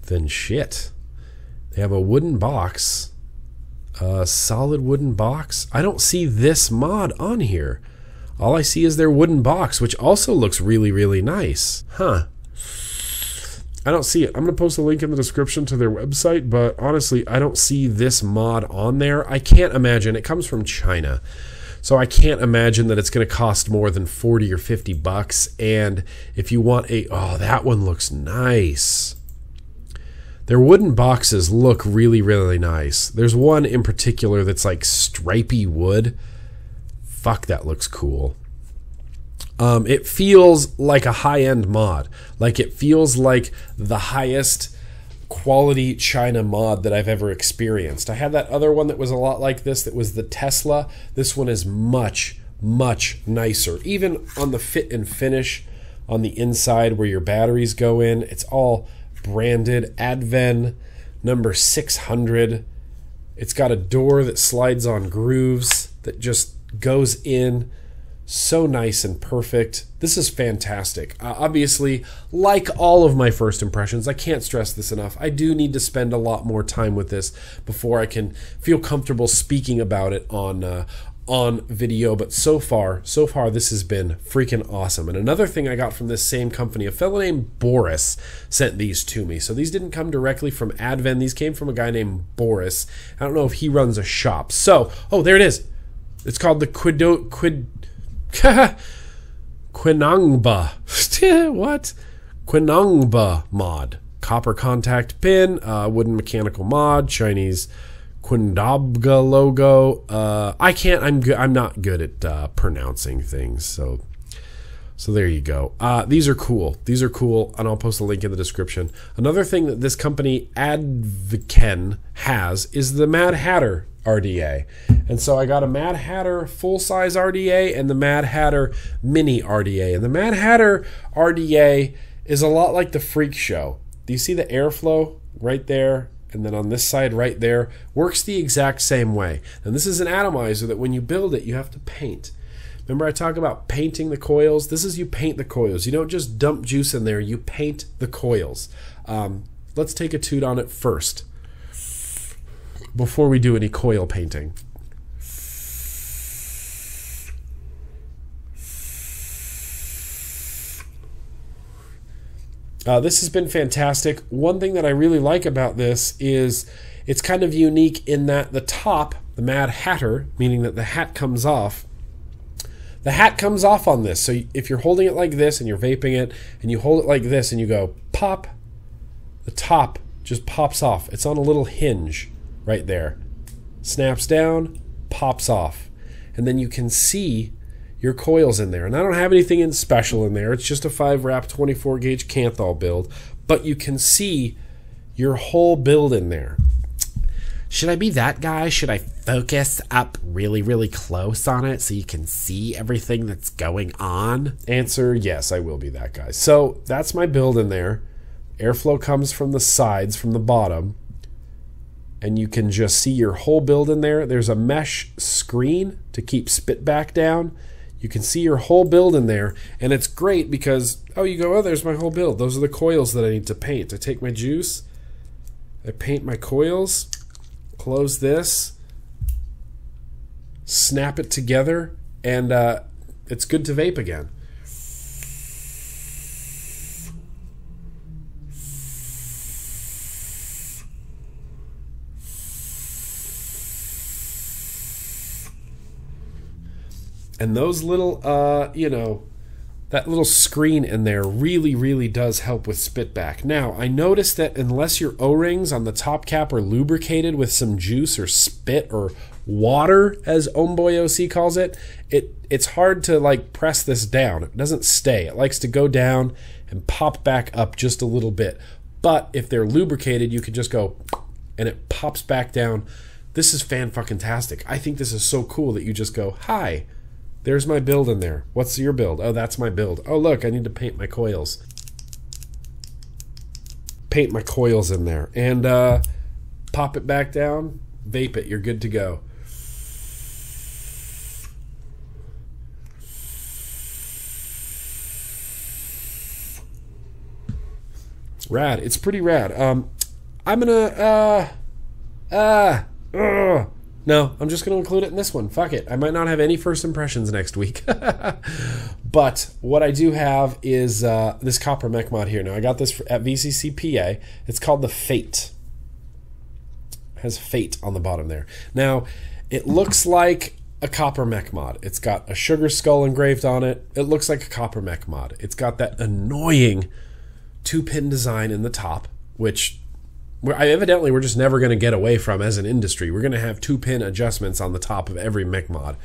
then shit. They have a wooden box, a solid wooden box. I don't see this mod on here. All I see is their wooden box, which also looks really, really nice. Huh. I don't see it. I'm going to post a link in the description to their website, but honestly, I don't see this mod on there. I can't imagine. It comes from China. So I can't imagine that it's going to cost more than 40 or 50 bucks. And if you want a, oh, that one looks nice. Their wooden boxes look really, really nice. There's one in particular that's like stripy wood. Fuck, that looks cool. Um, it feels like a high end mod. Like it feels like the highest quality China mod that I've ever experienced. I had that other one that was a lot like this, that was the Tesla. This one is much, much nicer. Even on the fit and finish on the inside where your batteries go in, it's all branded Adven number 600. It's got a door that slides on grooves that just goes in so nice and perfect. This is fantastic. Uh, obviously, like all of my first impressions, I can't stress this enough. I do need to spend a lot more time with this before I can feel comfortable speaking about it on uh, on video. But so far, so far, this has been freaking awesome. And another thing I got from this same company, a fellow named Boris sent these to me. So these didn't come directly from Adven. These came from a guy named Boris. I don't know if he runs a shop. So, oh, there it is. It's called the Quido Quid Quinangba. what? Quinangba mod. Copper contact pin, uh, wooden mechanical mod, Chinese Quindabga logo. Uh, I can't. I'm good. I'm not good at uh, pronouncing things. So, so there you go. Uh, these are cool. These are cool, and I'll post a link in the description. Another thing that this company Advoken has is the Mad Hatter RDA. And so I got a Mad Hatter full size RDA and the Mad Hatter mini RDA. And the Mad Hatter RDA is a lot like the Freak Show. Do you see the airflow right there? And then on this side right there, works the exact same way. And this is an atomizer that when you build it, you have to paint. Remember I talk about painting the coils? This is you paint the coils. You don't just dump juice in there, you paint the coils. Um, let's take a toot on it first before we do any coil painting. Uh, this has been fantastic. One thing that I really like about this is it's kind of unique in that the top, the Mad Hatter, meaning that the hat comes off, the hat comes off on this. So if you're holding it like this and you're vaping it, and you hold it like this and you go pop, the top just pops off. It's on a little hinge right there. Snaps down, pops off. And then you can see your coils in there. And I don't have anything in special in there. It's just a 5 wrap 24 gauge Kanthal build. But you can see your whole build in there. Should I be that guy? Should I focus up really, really close on it so you can see everything that's going on? Answer yes, I will be that guy. So that's my build in there. Airflow comes from the sides, from the bottom and you can just see your whole build in there. There's a mesh screen to keep spit back down. You can see your whole build in there, and it's great because, oh, you go, oh, there's my whole build. Those are the coils that I need to paint. I take my juice, I paint my coils, close this, snap it together, and uh, it's good to vape again. And those little, uh, you know, that little screen in there really, really does help with spitback. Now, I noticed that unless your O rings on the top cap are lubricated with some juice or spit or water, as Ohmboy OC calls it, it it's hard to like press this down. It doesn't stay. It likes to go down and pop back up just a little bit. But if they're lubricated, you can just go and it pops back down. This is fan fucking tastic. I think this is so cool that you just go, "Hi, there's my build in there. What's your build? Oh, that's my build. Oh, look, I need to paint my coils. Paint my coils in there. And uh, pop it back down, vape it. You're good to go. Rad. It's pretty rad. Um, I'm gonna uh uh uh no, I'm just going to include it in this one. Fuck it. I might not have any first impressions next week. but what I do have is uh, this copper mech mod here. Now, I got this at VCCPA. It's called the Fate. It has Fate on the bottom there. Now, it looks like a copper mech mod. It's got a sugar skull engraved on it. It looks like a copper mech mod. It's got that annoying two pin design in the top, which we're, evidently we're just never going to get away from as an industry. We're going to have two pin adjustments on the top of every mech mod.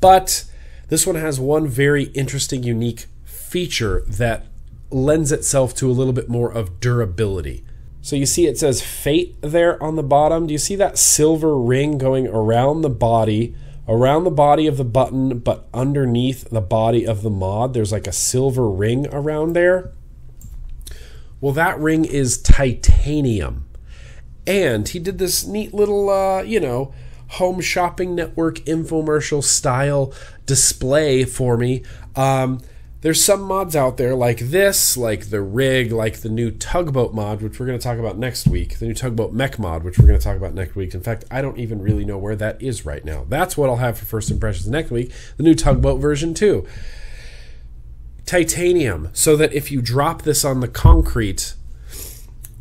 But this one has one very interesting, unique feature that lends itself to a little bit more of durability. So you see it says Fate there on the bottom. Do you see that silver ring going around the body, around the body of the button, but underneath the body of the mod? There's like a silver ring around there. Well, that ring is titanium. And he did this neat little, uh, you know, home shopping network infomercial style display for me. Um, there's some mods out there like this, like the rig, like the new tugboat mod, which we're going to talk about next week, the new tugboat mech mod, which we're going to talk about next week. In fact, I don't even really know where that is right now. That's what I'll have for first impressions next week, the new tugboat version too. Titanium, so that if you drop this on the concrete,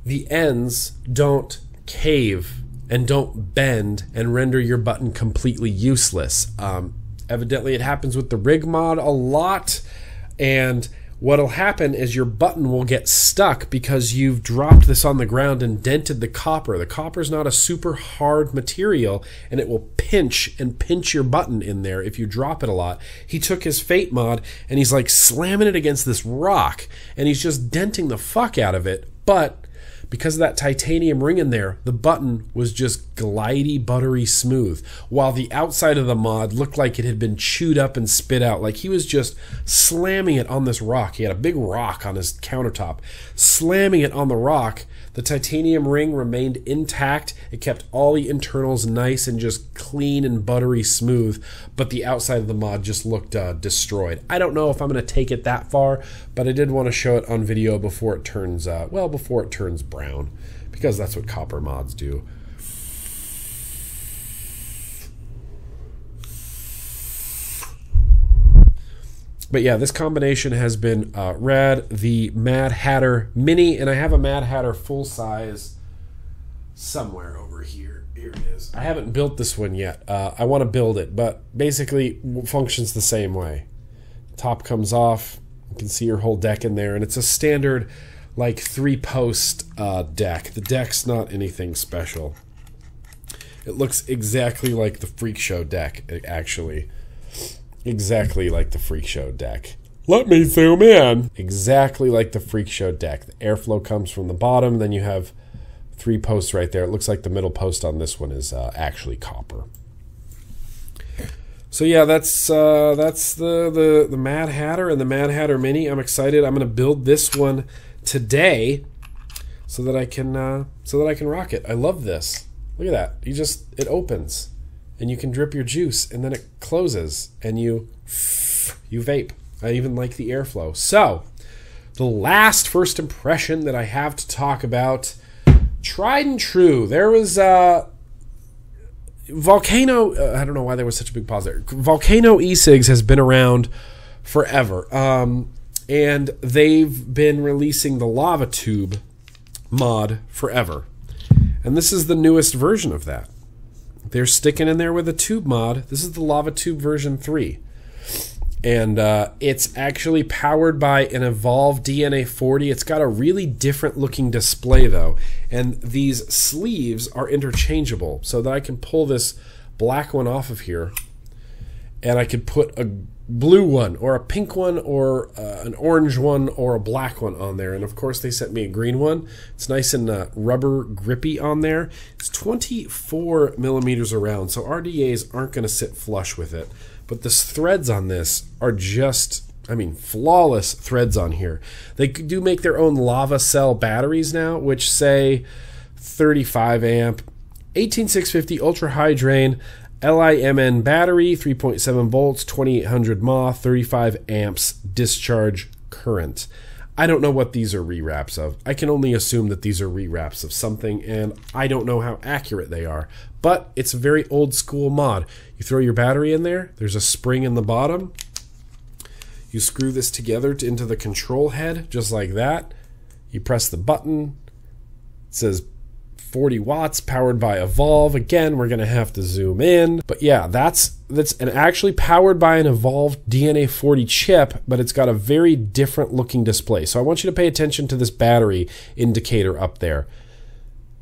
the ends don't cave and don't bend and render your button completely useless. Um, evidently, it happens with the rig mod a lot, and what'll happen is your button will get stuck because you've dropped this on the ground and dented the copper. The copper is not a super hard material and it will pinch and pinch your button in there if you drop it a lot. He took his Fate mod and he's like slamming it against this rock and he's just denting the fuck out of it, but because of that titanium ring in there, the button was just glidey, buttery smooth, while the outside of the mod looked like it had been chewed up and spit out. Like he was just slamming it on this rock. He had a big rock on his countertop, slamming it on the rock the titanium ring remained intact. It kept all the internals nice and just clean and buttery smooth, but the outside of the mod just looked uh, destroyed. I don't know if I'm going to take it that far, but I did want to show it on video before it turns, uh, well, before it turns brown, because that's what copper mods do. But yeah, this combination has been uh, rad. The Mad Hatter Mini, and I have a Mad Hatter full size somewhere over here. Here it is. I haven't built this one yet. Uh, I want to build it, but basically functions the same way. Top comes off. You can see your whole deck in there, and it's a standard like three post uh, deck. The deck's not anything special. It looks exactly like the Freak Show deck, actually. Exactly like the Freak Show deck. Let me zoom in. Exactly like the Freak Show deck. The airflow comes from the bottom, then you have three posts right there. It looks like the middle post on this one is uh, actually copper. So yeah, that's uh, that's the, the the Mad Hatter and the Mad Hatter Mini. I'm excited. I'm going to build this one today so that I can uh, so that I can rock it. I love this. Look at that. You just it opens and you can drip your juice and then it closes and you you vape. I even like the airflow. So, the last first impression that I have to talk about tried and true. There was uh Volcano, uh, I don't know why there was such a big pause there. Volcano eCigs has been around forever. Um, and they've been releasing the Lava Tube mod forever. And this is the newest version of that. They're sticking in there with a tube mod. This is the Lava Tube version 3. And uh, it's actually powered by an Evolv DNA 40. It's got a really different looking display, though. And these sleeves are interchangeable so that I can pull this black one off of here and I could put a blue one or a pink one or uh, an orange one or a black one on there. And of course, they sent me a green one. It's nice and uh, rubber grippy on there. It's 24 millimeters around, so RDAs aren't going to sit flush with it. But the threads on this are just, I mean, flawless threads on here. They do make their own lava cell batteries now, which say 35 amp, 18650 ultra high drain. LIMN battery, 3.7 volts, 2800 mAh, 35 amps discharge current. I don't know what these are rewraps of. I can only assume that these are rewraps of something, and I don't know how accurate they are. But it's a very old school mod. You throw your battery in there, there's a spring in the bottom. You screw this together to, into the control head, just like that. You press the button. It says 40 watts powered by Evolv. Again, we're going to have to zoom in. But yeah, that's that's an actually powered by an Evolv DNA 40 chip, but it's got a very different looking display. So I want you to pay attention to this battery indicator up there.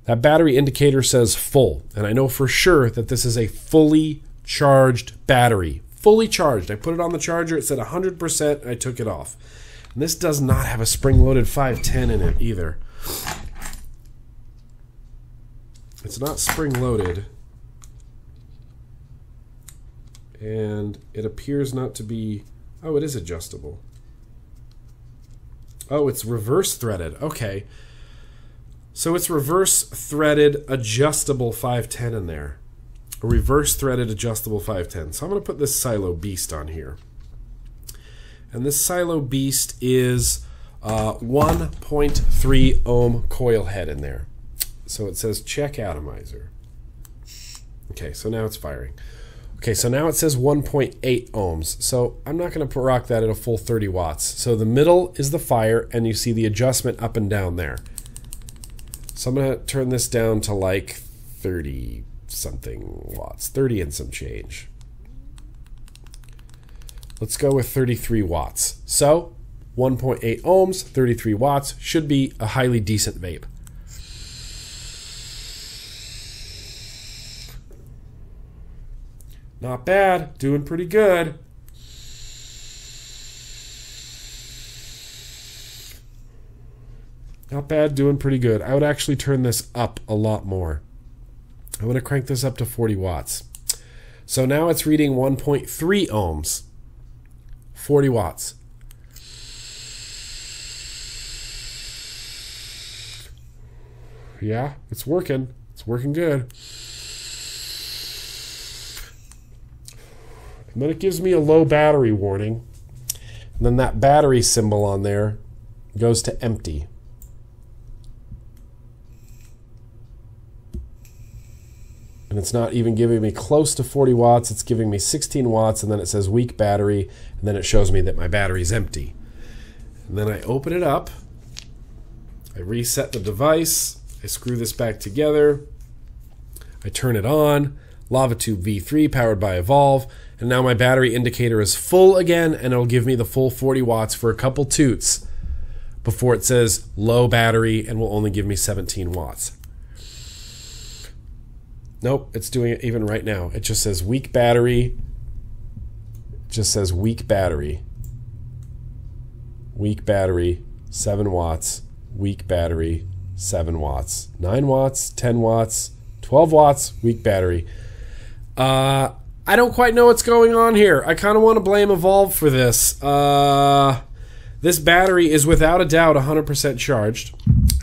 That battery indicator says full, and I know for sure that this is a fully charged battery. Fully charged. I put it on the charger, it said 100%, I took it off. And this does not have a spring loaded 510 in it either. It's not spring loaded. And it appears not to be. Oh, it is adjustable. Oh, it's reverse threaded. Okay. So it's reverse threaded adjustable 510 in there. A reverse threaded adjustable 510. So I'm going to put this Silo Beast on here. And this Silo Beast is uh, 1.3 ohm coil head in there. So it says check atomizer. Okay, so now it's firing. Okay, so now it says 1.8 ohms. So I'm not going to rock that at a full 30 watts. So the middle is the fire, and you see the adjustment up and down there. So I'm going to turn this down to like 30 something watts, 30 and some change. Let's go with 33 watts. So 1.8 ohms, 33 watts should be a highly decent vape. Not bad. Doing pretty good. Not bad, doing pretty good. I would actually turn this up a lot more. I'm going to crank this up to 40 watts. So now it's reading 1.3 ohms. 40 watts. Yeah, it's working. It's working good. And then it gives me a low battery warning. And then that battery symbol on there goes to empty. And it's not even giving me close to 40 watts. It's giving me 16 watts, and then it says weak battery, and then it shows me that my battery is empty. And then I open it up. I reset the device. I screw this back together. I turn it on. LavaTube V3 powered by Evolv. And now my battery indicator is full again, and it'll give me the full 40 watts for a couple toots before it says low battery and will only give me 17 watts. Nope, it's doing it even right now. It just says weak battery. Just says weak battery. Weak battery, 7 watts. Weak battery, 7 watts. 9 watts, 10 watts, 12 watts, weak battery. Uh, I don't quite know what's going on here. I kind of want to blame Evolv for this. Uh, this battery is without a doubt 100% charged.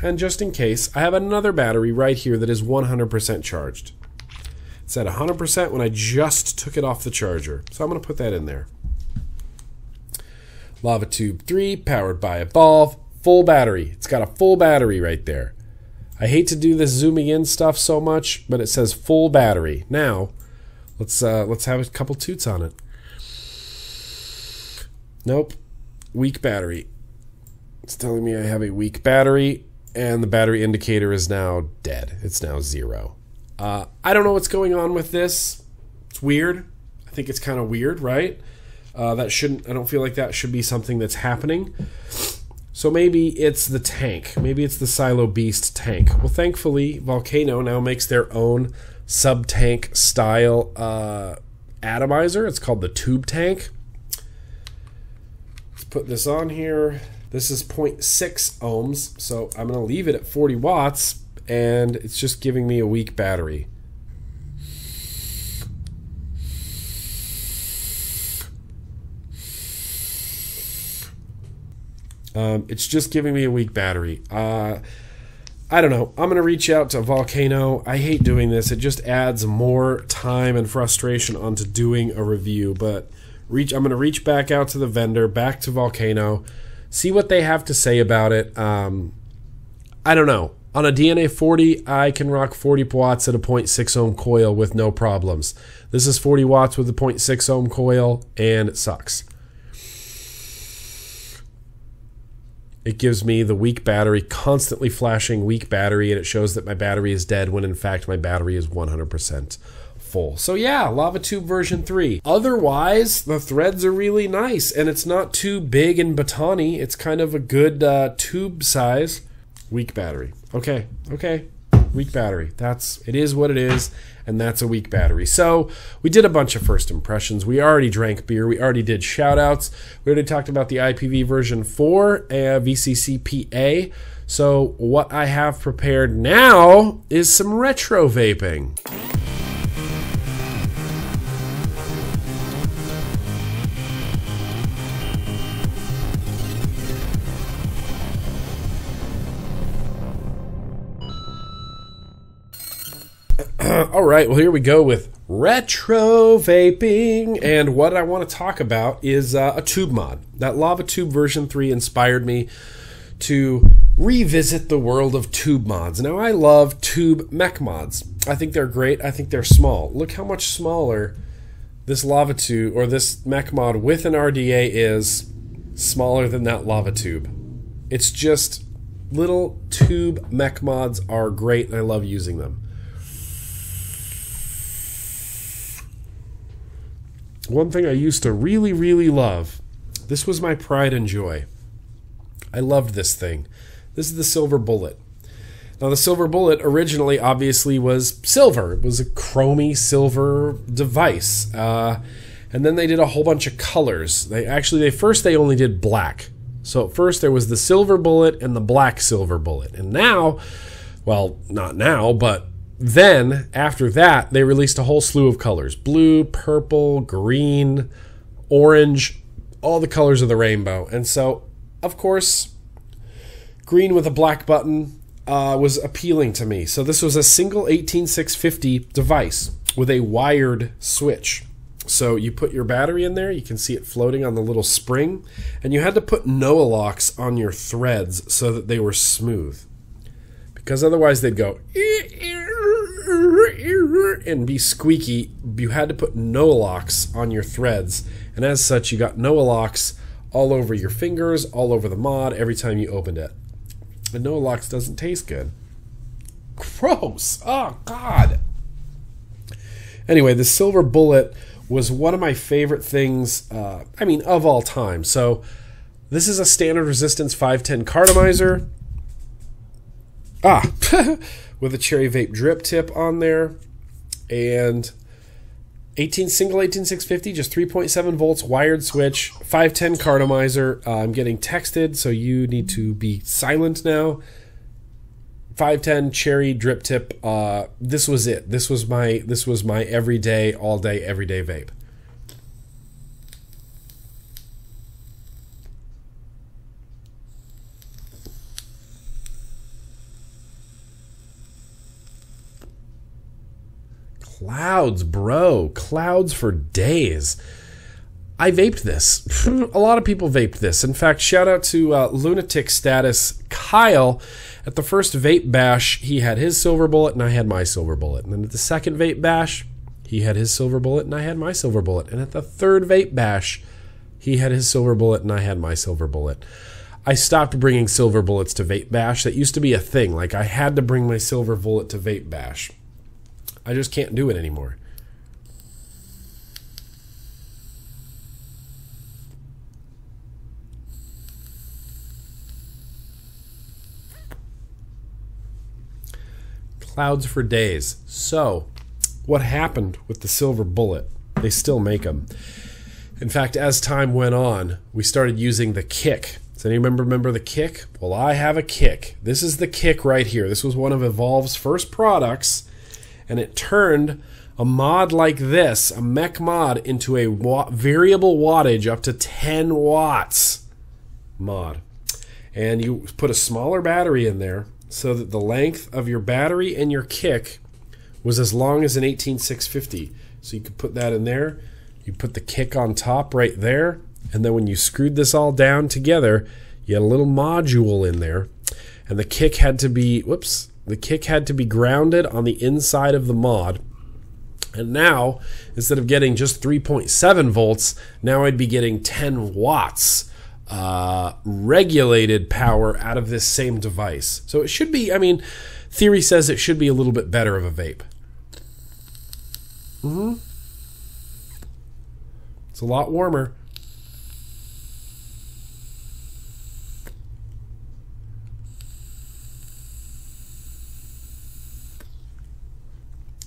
And just in case, I have another battery right here that is 100% charged. It's at 100% when I just took it off the charger. So I'm going to put that in there. Lava Tube 3, powered by Evolv. Full battery. It's got a full battery right there. I hate to do this zooming in stuff so much, but it says full battery. Now, let's uh, let's have a couple toots on it. Nope, weak battery. It's telling me I have a weak battery, and the battery indicator is now dead. It's now zero. Uh, I don't know what's going on with this. It's weird. I think it's kind of weird, right? Uh, that shouldn't. I don't feel like that should be something that's happening. So maybe it's the tank. Maybe it's the Silo Beast tank. Well, thankfully, Volcano now makes their own sub tank style uh, atomizer. It's called the Tube Tank. Let's put this on here. This is 0.6 ohms, so I'm going to leave it at 40 watts, and it's just giving me a weak battery. Um, it's just giving me a weak battery. Uh, I don't know. I'm going to reach out to Volcano. I hate doing this. It just adds more time and frustration onto doing a review. But reach. I'm going to reach back out to the vendor, back to Volcano, see what they have to say about it. Um, I don't know. On a DNA 40, I can rock 40 watts at a 0.6 ohm coil with no problems. This is 40 watts with a 0.6 ohm coil, and it sucks. It gives me the weak battery, constantly flashing weak battery, and it shows that my battery is dead when in fact my battery is 100% full. So yeah, Lava Tube version 3. Otherwise, the threads are really nice, and it's not too big and batony. It's kind of a good uh, tube size. Weak battery. Okay, okay. Weak battery. That's it is what it is, and that's a weak battery. So we did a bunch of first impressions. We already drank beer. We already did shout outs. We already talked about the IPV version 4, uh, VCCPA. So what I have prepared now is some retro vaping. All right, well, here we go with retro vaping. And what I want to talk about is uh, a tube mod. That Lava Tube version 3 inspired me to revisit the world of tube mods. Now, I love tube mech mods. I think they're great. I think they're small. Look how much smaller this Lava Tube or this mech mod with an RDA is smaller than that Lava Tube. It's just little tube mech mods are great and I love using them. One thing I used to really, really love. This was my pride and joy. I loved this thing. This is the Silver Bullet. Now, the Silver Bullet originally obviously was silver. It was a chromy silver device. Uh, and then they did a whole bunch of colors. They actually, they first they only did black. So at first there was the silver bullet and the black silver bullet. And now, well, not now, but then, after that, they released a whole slew of colors blue, purple, green, orange, all the colors of the rainbow. And so, of course, green with a black button uh, was appealing to me. So, this was a single 18650 device with a wired switch. So, you put your battery in there, you can see it floating on the little spring, and you had to put Noalox on your threads so that they were smooth. Because otherwise, they'd go and be squeaky, you had to put Noalox on your threads. And as such, you got Noalox all over your fingers, all over the mod every time you opened it. And Noalox doesn't taste good. Gross. Oh, God. Anyway, the silver bullet was one of my favorite things, uh, I mean, of all time. So, this is a standard resistance 510 cartomizer. Ah, with a cherry vape drip tip on there. And 18 single 18650 just 3.7 volts wired switch 510 cartomizer uh, i'm getting texted so you need to be silent now. 510 cherry drip tip uh, this was it. This was my this was my everyday all day everyday vape clouds, bro. Clouds for days. I vaped this. a lot of people vaped this. In fact, shout out to uh, lunatic status Kyle. At the first vape bash, he had his silver bullet and I had my silver bullet. And then at the second vape bash, he had his silver bullet and I had my silver bullet. And at the third vape bash, he had his silver bullet and I had my silver bullet. I stopped bringing silver bullets to vape bash. That used to be a thing. Like I had to bring my silver bullet to vape bash. I just can't do it anymore. Clouds for days. So, what happened with the silver bullet? They still make them. In fact, as time went on, we started using the kick. Does anyone remember the kick? Well, I have a kick. This is the kick right here. This was one of Evolv's first products, and it turned a mod like this, a mech mod, into a variable wattage up to 10 watts mod. And you put a smaller battery in there so that the length of your battery and your kick was as long as an 18650. So you could put that in there. You put the kick on top right there, and then when you screwed this all down together, you had a little module in there, and the kick had to be whoops, the kick had to be grounded on the inside of the mod. And now, instead of getting just 3.7 volts, now I'd be getting 10 watts uh, regulated power out of this same device. So it should be, I mean, theory says it should be a little bit better of a vape. Mm-hmm. It's a lot warmer.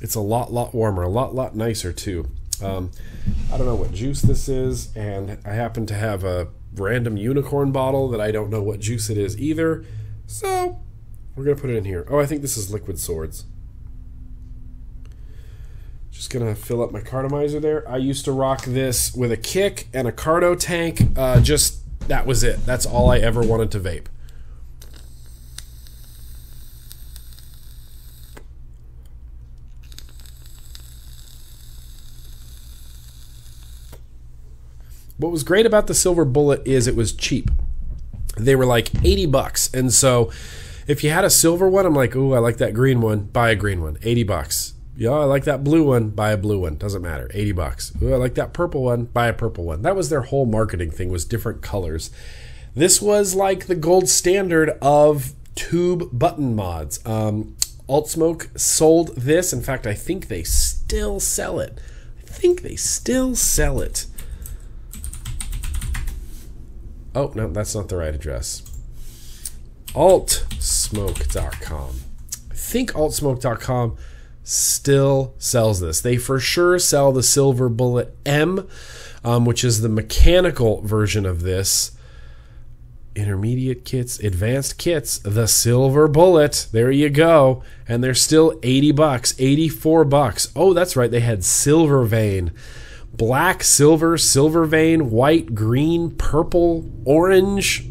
It's a lot, lot warmer, a lot, lot nicer too. Um, I don't know what juice this is, and I happen to have a random unicorn bottle that I don't know what juice it is either. So we're gonna put it in here. Oh, I think this is liquid swords. Just gonna fill up my cartomizer there. I used to rock this with a kick and a carto tank. Uh, just that was it. That's all I ever wanted to vape. What was great about the silver bullet is it was cheap. They were like 80 bucks. And so if you had a silver one, I'm like, "Ooh, I like that green one. Buy a green one. 80 bucks." Yeah, I like that blue one. Buy a blue one. Doesn't matter. 80 bucks. I like that purple one. Buy a purple one. That was their whole marketing thing was different colors. This was like the gold standard of tube button mods. Um, Alt Smoke sold this. In fact, I think they still sell it. I think they still sell it. Oh, no, that's not the right address. Altsmoke.com. I think altsmoke.com still sells this. They for sure sell the Silver Bullet M, um, which is the mechanical version of this. Intermediate kits, advanced kits, the Silver Bullet. There you go. And they're still 80 bucks, 84 bucks. Oh, that's right. They had Silver Vein black, silver, silver vein, white, green, purple, orange.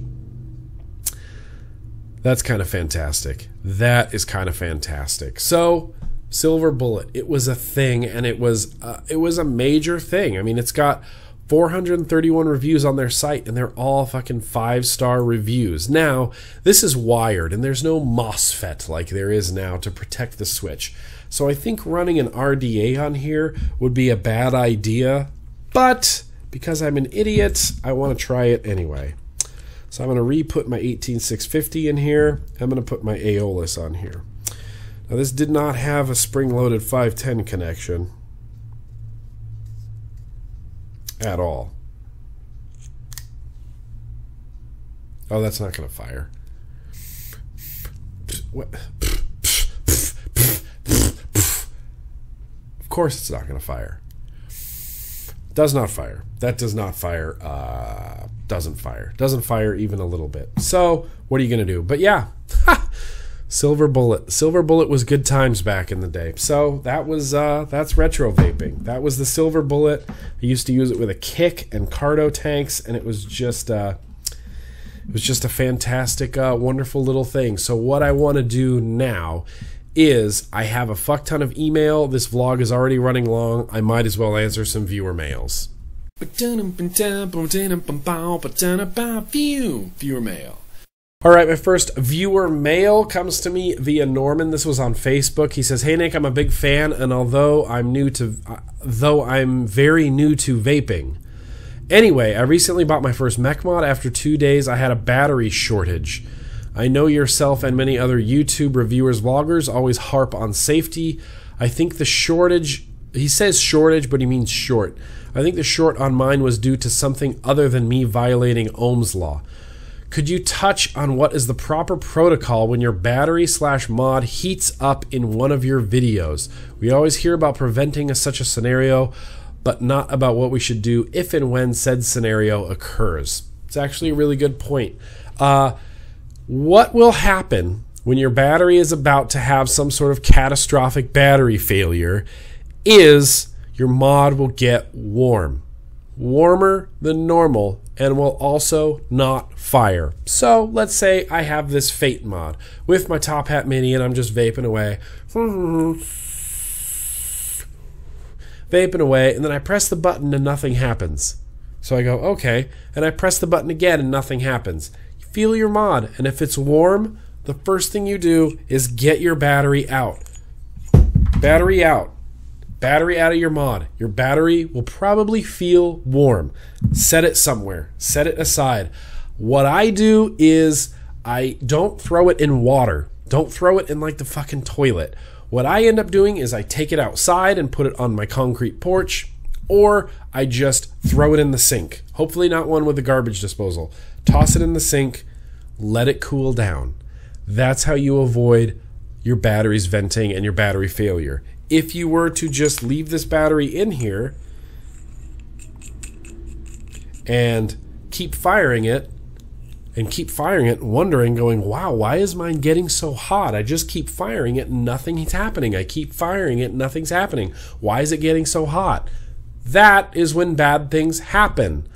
That's kind of fantastic. That is kind of fantastic. So, Silver Bullet, it was a thing, and it was uh, it was a major thing. I mean, it's got 431 reviews on their site, and they're all fucking five star reviews. Now, this is wired, and there's no MOSFET like there is now to protect the switch. So I think running an RDA on here would be a bad idea, but because I'm an idiot, I want to try it anyway. So I'm going to re-put my 18650 in here. I'm going to put my Aeolus on here. Now this did not have a spring-loaded 510 connection at all. Oh, that's not going to fire. What? Course it's not going to fire. Does not fire. That does not fire. Uh, doesn't fire. Doesn't fire even a little bit. So what are you going to do? But yeah, silver bullet. Silver bullet was good times back in the day. So that was uh, that's retro vaping. That was the silver bullet. I used to use it with a kick and carto tanks, and it was just. Uh, it was just a fantastic, uh, wonderful little thing. So, what I want to do now is I have a fuck ton of email. This vlog is already running long. I might as well answer some viewer mails. Viewer mail. All right, my first viewer mail comes to me via Norman. This was on Facebook. He says, "Hey Nick, I'm a big fan, and although I'm new to, uh, though I'm very new to vaping. Anyway, I recently bought my first mech mod. After two days, I had a battery shortage. I know yourself and many other YouTube reviewers, vloggers always harp on safety. I think the shortage." He says shortage, but he means short. I think the short on mine was due to something other than me violating Ohm's law. Could you touch on what is the proper protocol when your battery slash mod heats up in one of your videos? We always hear about preventing a, such a scenario, but not about what we should do if and when said scenario occurs. It's actually a really good point. Uh, what will happen when your battery is about to have some sort of catastrophic battery failure is your mod will get warm warmer than normal and will also not fire. So let's say I have this Fate mod with my Top Hat Mini and I'm just vaping away. vaping away, and then I press the button and nothing happens. So I go, okay, and I press the button again and nothing happens. Feel your mod, and if it's warm, the first thing you do is get your battery out. Battery out battery out of your mod. Your battery will probably feel warm. Set it somewhere, set it aside. What I do is I don't throw it in water, don't throw it in like the fucking toilet. What I end up doing is I take it outside and put it on my concrete porch, or I just throw it in the sink. Hopefully, not one with a garbage disposal. Toss it in the sink, let it cool down. That's how you avoid your batteries venting and your battery failure if you were to just leave this battery in here and keep firing it and keep firing it, wondering, going, wow, why is mine getting so hot? I just keep firing it nothing's happening. I keep firing it, nothing's happening. Why is it getting so hot? That is when bad things happen.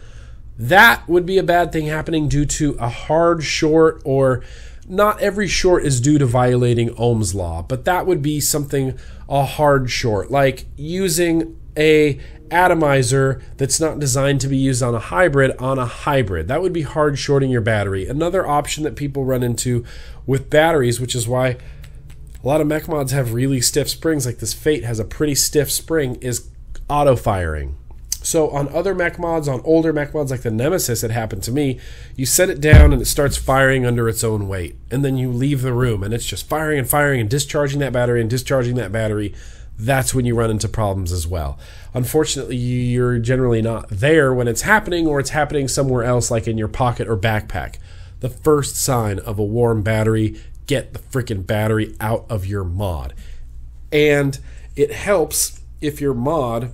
That would be a bad thing happening due to a hard short or not every short is due to violating Ohm's law, but that would be something a hard short, like using a atomizer that's not designed to be used on a hybrid on a hybrid. That would be hard shorting your battery. Another option that people run into with batteries, which is why a lot of mech mods have really stiff springs, like this Fate has a pretty stiff spring, is auto firing. So on other mech mods, on older mech mods like the Nemesis, it happened to me. You set it down and it starts firing under its own weight, and then you leave the room and it's just firing and firing and discharging that battery and discharging that battery. That's when you run into problems as well. Unfortunately, you're generally not there when it's happening, or it's happening somewhere else, like in your pocket or backpack. The first sign of a warm battery, get the freaking battery out of your mod. And it helps if your mod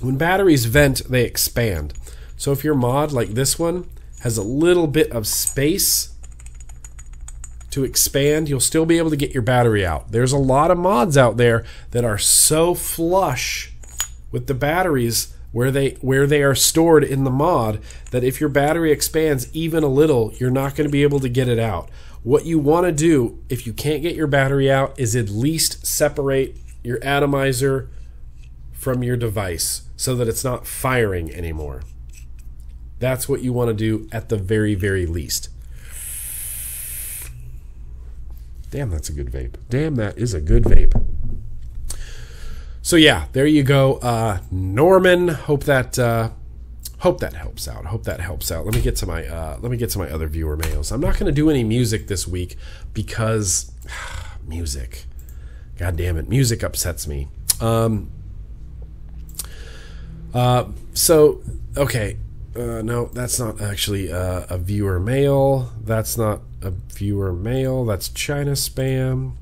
when batteries vent, they expand. So if your mod, like this one, has a little bit of space to expand, you'll still be able to get your battery out. There's a lot of mods out there that are so flush with the batteries where they where they are stored in the mod that if your battery expands even a little, you're not going to be able to get it out. What you want to do if you can't get your battery out is at least separate your atomizer from your device so that it's not firing anymore. That's what you want to do at the very, very least. Damn, that's a good vape. Damn, that is a good vape. So yeah, there you go, uh, Norman. Hope that uh, hope that helps out. Hope that helps out. Let me get to my uh, let me get to my other viewer mails. I'm not going to do any music this week because music. God damn it, music upsets me. Um, uh, so, okay. Uh, no, that's not actually uh, a viewer mail. That's not a viewer mail. That's China spam.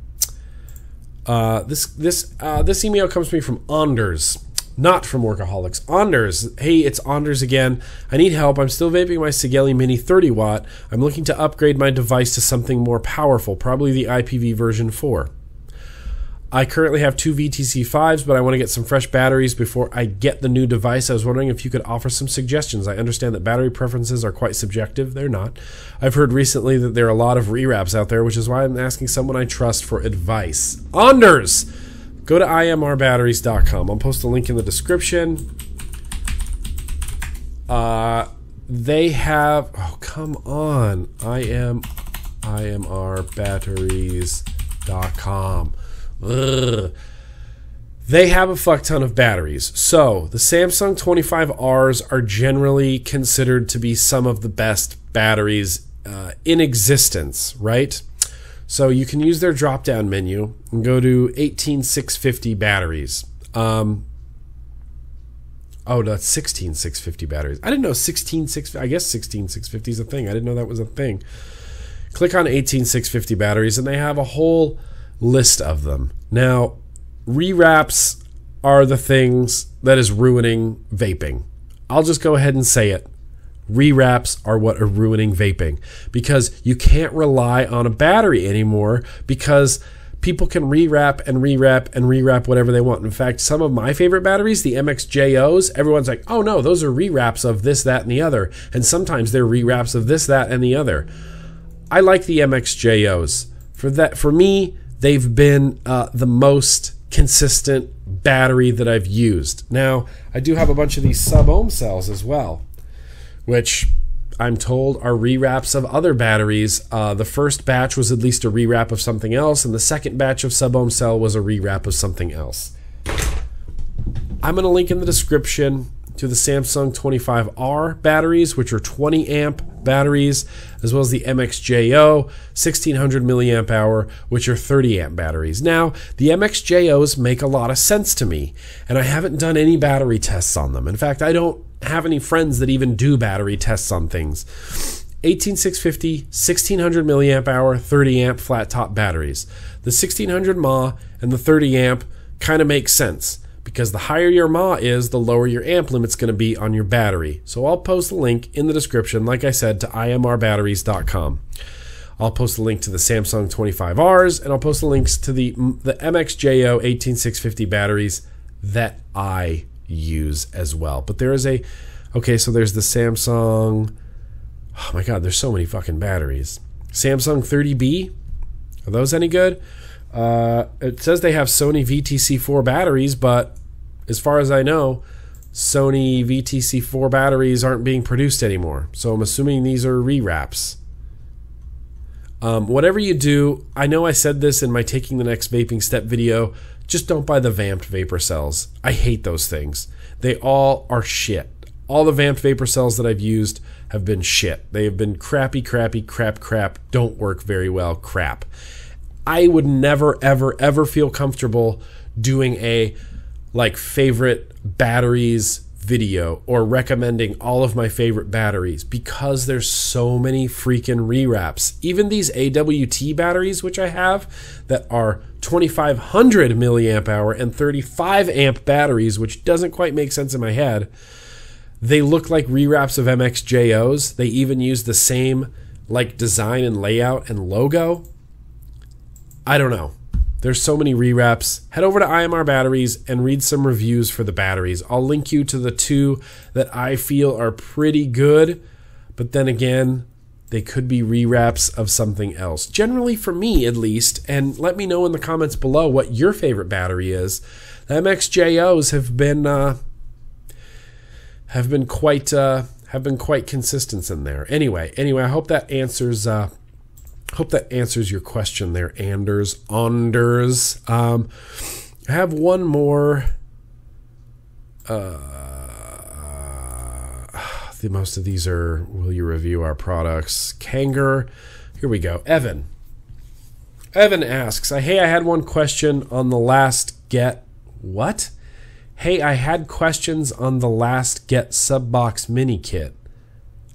Uh, this this uh, this email comes to me from Anders, not from Workaholics. Anders, hey, it's Anders again. I need help. I'm still vaping my Sigelei Mini 30 watt. I'm looking to upgrade my device to something more powerful, probably the IPV version 4. I currently have two VTC 5s, but I want to get some fresh batteries before I get the new device. I was wondering if you could offer some suggestions. I understand that battery preferences are quite subjective. They're not. I've heard recently that there are a lot of rewraps out there, which is why I'm asking someone I trust for advice. Anders! Go to imrbatteries.com. I'll post a link in the description. Uh, they have. Oh, come on. I am. IMRbatteries.com. They have a fuck ton of batteries. So, the Samsung 25Rs are generally considered to be some of the best batteries uh, in existence, right? So, you can use their drop down menu and go to 18650 batteries. Um, oh, that's 16650 batteries. I didn't know 16650. I guess 16650 is a thing. I didn't know that was a thing. Click on 18650 batteries, and they have a whole list of them. Now, rewraps are the things that is ruining vaping. I'll just go ahead and say it. Rewraps are what are ruining vaping because you can't rely on a battery anymore because people can rewrap and rewrap and rewrap whatever they want. In fact, some of my favorite batteries, the MXJOs, everyone's like, oh no, those are rewraps of this, that, and the other. And sometimes they're rewraps of this, that, and the other. I like the MXJOs. For that, for me, they've been uh, the most consistent battery that I've used. Now, I do have a bunch of these sub ohm cells as well, which I'm told are rewraps of other batteries. Uh, the first batch was at least a rewrap of something else, and the second batch of sub ohm cell was a rewrap of something else. I'm going to link in the description to the Samsung 25R batteries, which are 20 amp batteries, as well as the MXJO 1600 milliamp hour, which are 30 amp batteries. Now, the MXJOs make a lot of sense to me, and I haven't done any battery tests on them. In fact, I don't have any friends that even do battery tests on things. 18650, 1600 milliamp hour, 30 amp flat top batteries. The 1600 mAh and the 30 amp kind of make sense because the higher your mAh is, the lower your amp limit's going to be on your battery. So I'll post the link in the description, like I said, to imrbatteries.com. I'll post a link to the Samsung 25Rs, and I'll post the links to the the MXJO 18650 batteries that I use as well. But there is a okay, so there's the Samsung. Oh my god, there's so many fucking batteries. Samsung 30B. Are those any good? Uh, it says they have Sony VTC4 batteries, but as far as I know, Sony VTC4 batteries aren't being produced anymore. So I'm assuming these are rewraps. Um, whatever you do, I know I said this in my Taking the Next Vaping Step video, just don't buy the vamped vapor cells. I hate those things. They all are shit. All the vamped vapor cells that I've used have been shit. They have been crappy, crappy, crap, crap, don't work very well, crap. I would never, ever, ever feel comfortable doing a like favorite batteries video or recommending all of my favorite batteries because there's so many freaking rewraps. Even these AWT batteries, which I have, that are 2500 milliamp hour and 35 amp batteries, which doesn't quite make sense in my head. They look like rewraps of MXJOs. They even use the same like design and layout and logo. I don't know. There's so many rewraps. Head over to IMR Batteries and read some reviews for the batteries. I'll link you to the two that I feel are pretty good, but then again, they could be rewraps of something else. Generally, for me at least, and let me know in the comments below what your favorite battery is. The MXJOs have been uh, have been quite uh, have been quite consistent in there. Anyway, anyway, I hope that answers uh, Hope that answers your question there, Anders. Anders. Um, I have one more. Uh, the most of these are. Will you review our products? Kanger. Here we go. Evan. Evan asks, "Hey, I had one question on the last get what? Hey, I had questions on the last get sub box mini kit.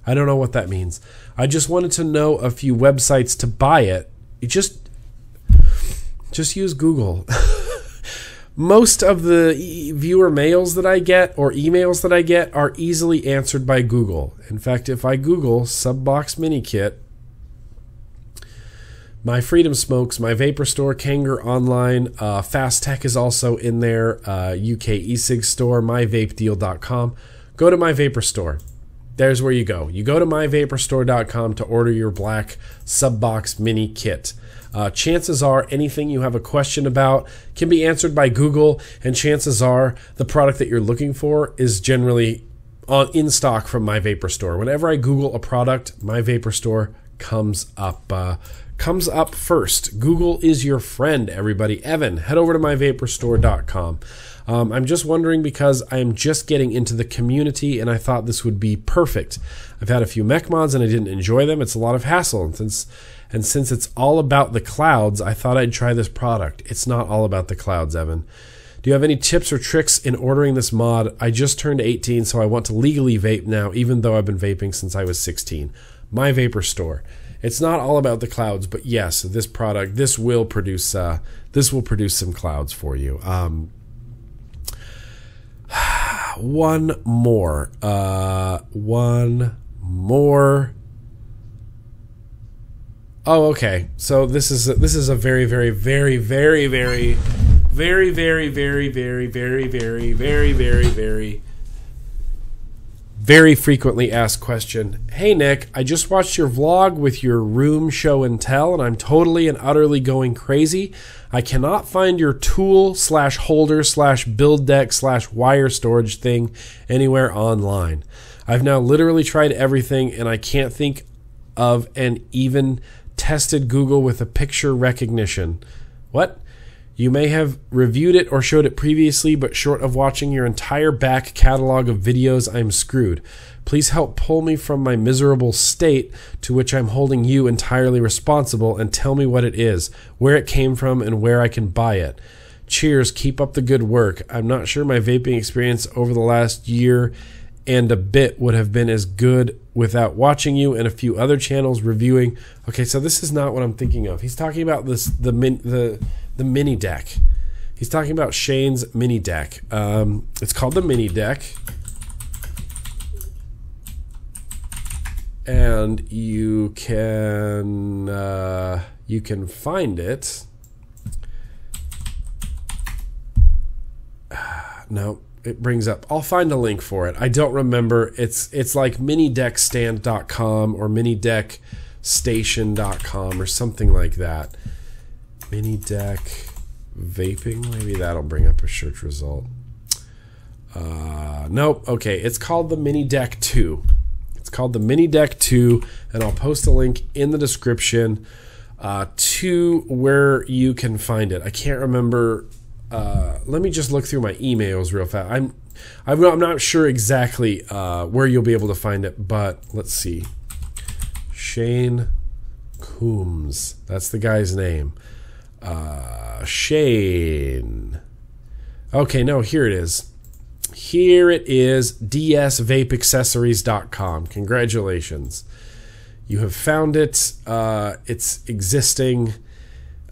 I don't know what that means. I just wanted to know a few websites to buy it. You just just use Google. Most of the e- viewer mails that I get or emails that I get are easily answered by Google. In fact, if I Google Subbox Mini Kit, my Freedom Smokes, my Vapor Store, Kanger Online, uh, Fast Tech is also in there, uh, UK ECig Store, myvapedeal.com. Go to my Vapor Store there's where you go. You go to myvaporstore.com to order your black subbox mini kit. Uh, chances are anything you have a question about can be answered by Google, and chances are the product that you're looking for is generally on in stock from my vapor store. Whenever I Google a product, my vapor store comes up. Uh, comes up first. Google is your friend, everybody. Evan, head over to myvaporstore.com. Um, I'm just wondering because I am just getting into the community and I thought this would be perfect. I've had a few mech mods and I didn't enjoy them. It's a lot of hassle. And since and since it's all about the clouds, I thought I'd try this product. It's not all about the clouds, Evan. Do you have any tips or tricks in ordering this mod? I just turned 18, so I want to legally vape now, even though I've been vaping since I was 16. My Vapor Store. It's not all about the clouds, but yes, this product, this will produce, uh, this will produce some clouds for you. Um, one more, uh, one more. Oh, okay. So this is a, this is a very, very, very, very, very very, very, very, very, very, very, very, very, very, very frequently asked question. Hey Nick, I just watched your vlog with your room show and tell, and I'm totally and utterly going crazy. I cannot find your tool slash holder slash build deck slash wire storage thing anywhere online. I've now literally tried everything, and I can't think of an even tested Google with a picture recognition. What? You may have reviewed it or showed it previously, but short of watching your entire back catalog of videos, I'm screwed. Please help pull me from my miserable state to which I'm holding you entirely responsible and tell me what it is, where it came from, and where I can buy it. Cheers, keep up the good work. I'm not sure my vaping experience over the last year and a bit would have been as good without watching you and a few other channels reviewing. Okay, so this is not what I'm thinking of. He's talking about this the min, the the mini deck. He's talking about Shane's mini deck. Um, it's called the mini deck. And you can uh, you can find it. no, it brings up. I'll find a link for it. I don't remember. It's it's like minideckstand.com or minideckstation.com or something like that. Mini deck vaping. Maybe that'll bring up a search result. Uh, nope. Okay, it's called the Mini Deck 2. It's called the Mini Deck 2, and I'll post a link in the description uh, to where you can find it. I can't remember. Uh, let me just look through my emails real fast. I'm I'm not, I'm not sure exactly uh, where you'll be able to find it, but let's see. Shane Coombs. That's the guy's name. Uh, Shane. Okay, no, here it is. Here it is dsvapeaccessories.com. Congratulations. You have found it. Uh, it's existing.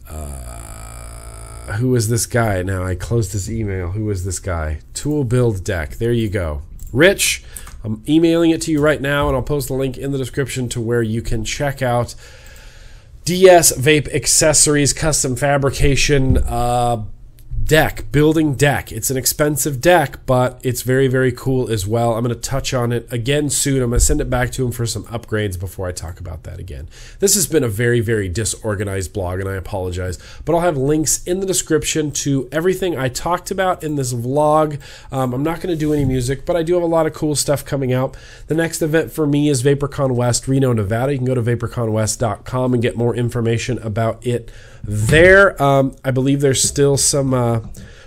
Uh, who is this guy? Now I closed his email. Who is this guy? Tool Build Deck. There you go. Rich, I'm emailing it to you right now, and I'll post the link in the description to where you can check out DS Vape Accessories Custom Fabrication uh, deck, building deck. It's an expensive deck, but it's very, very cool as well. I'm going to touch on it again soon. I'm going to send it back to him for some upgrades before I talk about that again. This has been a very, very disorganized blog, and I apologize, but I'll have links in the description to everything I talked about in this vlog. Um, I'm not going to do any music, but I do have a lot of cool stuff coming out. The next event for me is VaporCon West, Reno, Nevada. You can go to vaporconwest.com and get more information about it there. Um, I believe there's still some uh,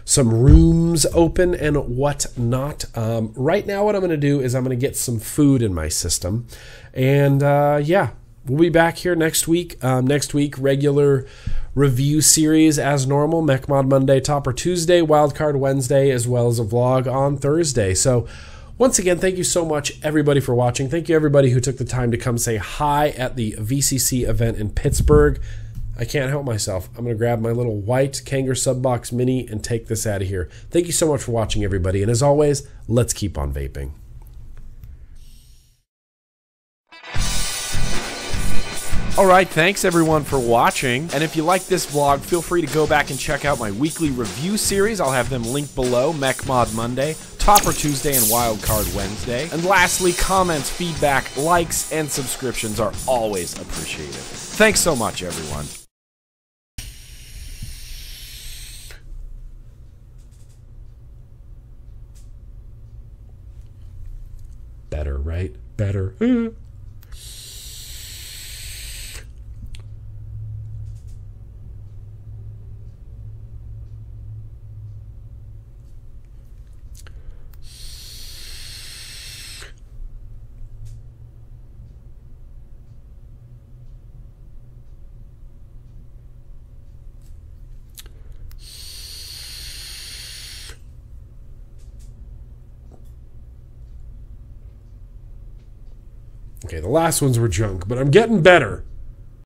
some rooms open and whatnot. Um, right now, what I'm going to do is I'm going to get some food in my system, and uh, yeah, we'll be back here next week. Um, next week, regular review series as normal. MechMod Monday, Topper Tuesday, Wildcard Wednesday, as well as a vlog on Thursday. So. Once again, thank you so much, everybody, for watching. Thank you, everybody who took the time to come say hi at the VCC event in Pittsburgh. I can't help myself. I'm going to grab my little white Kanger Subbox Mini and take this out of here. Thank you so much for watching, everybody. And as always, let's keep on vaping. All right, thanks everyone for watching. And if you like this vlog, feel free to go back and check out my weekly review series. I'll have them linked below Mech Mod Monday, Topper Tuesday, and Wildcard Wednesday. And lastly, comments, feedback, likes, and subscriptions are always appreciated. Thanks so much, everyone. better, right? Better. Mm-hmm. Okay, the last ones were junk, but I'm getting better.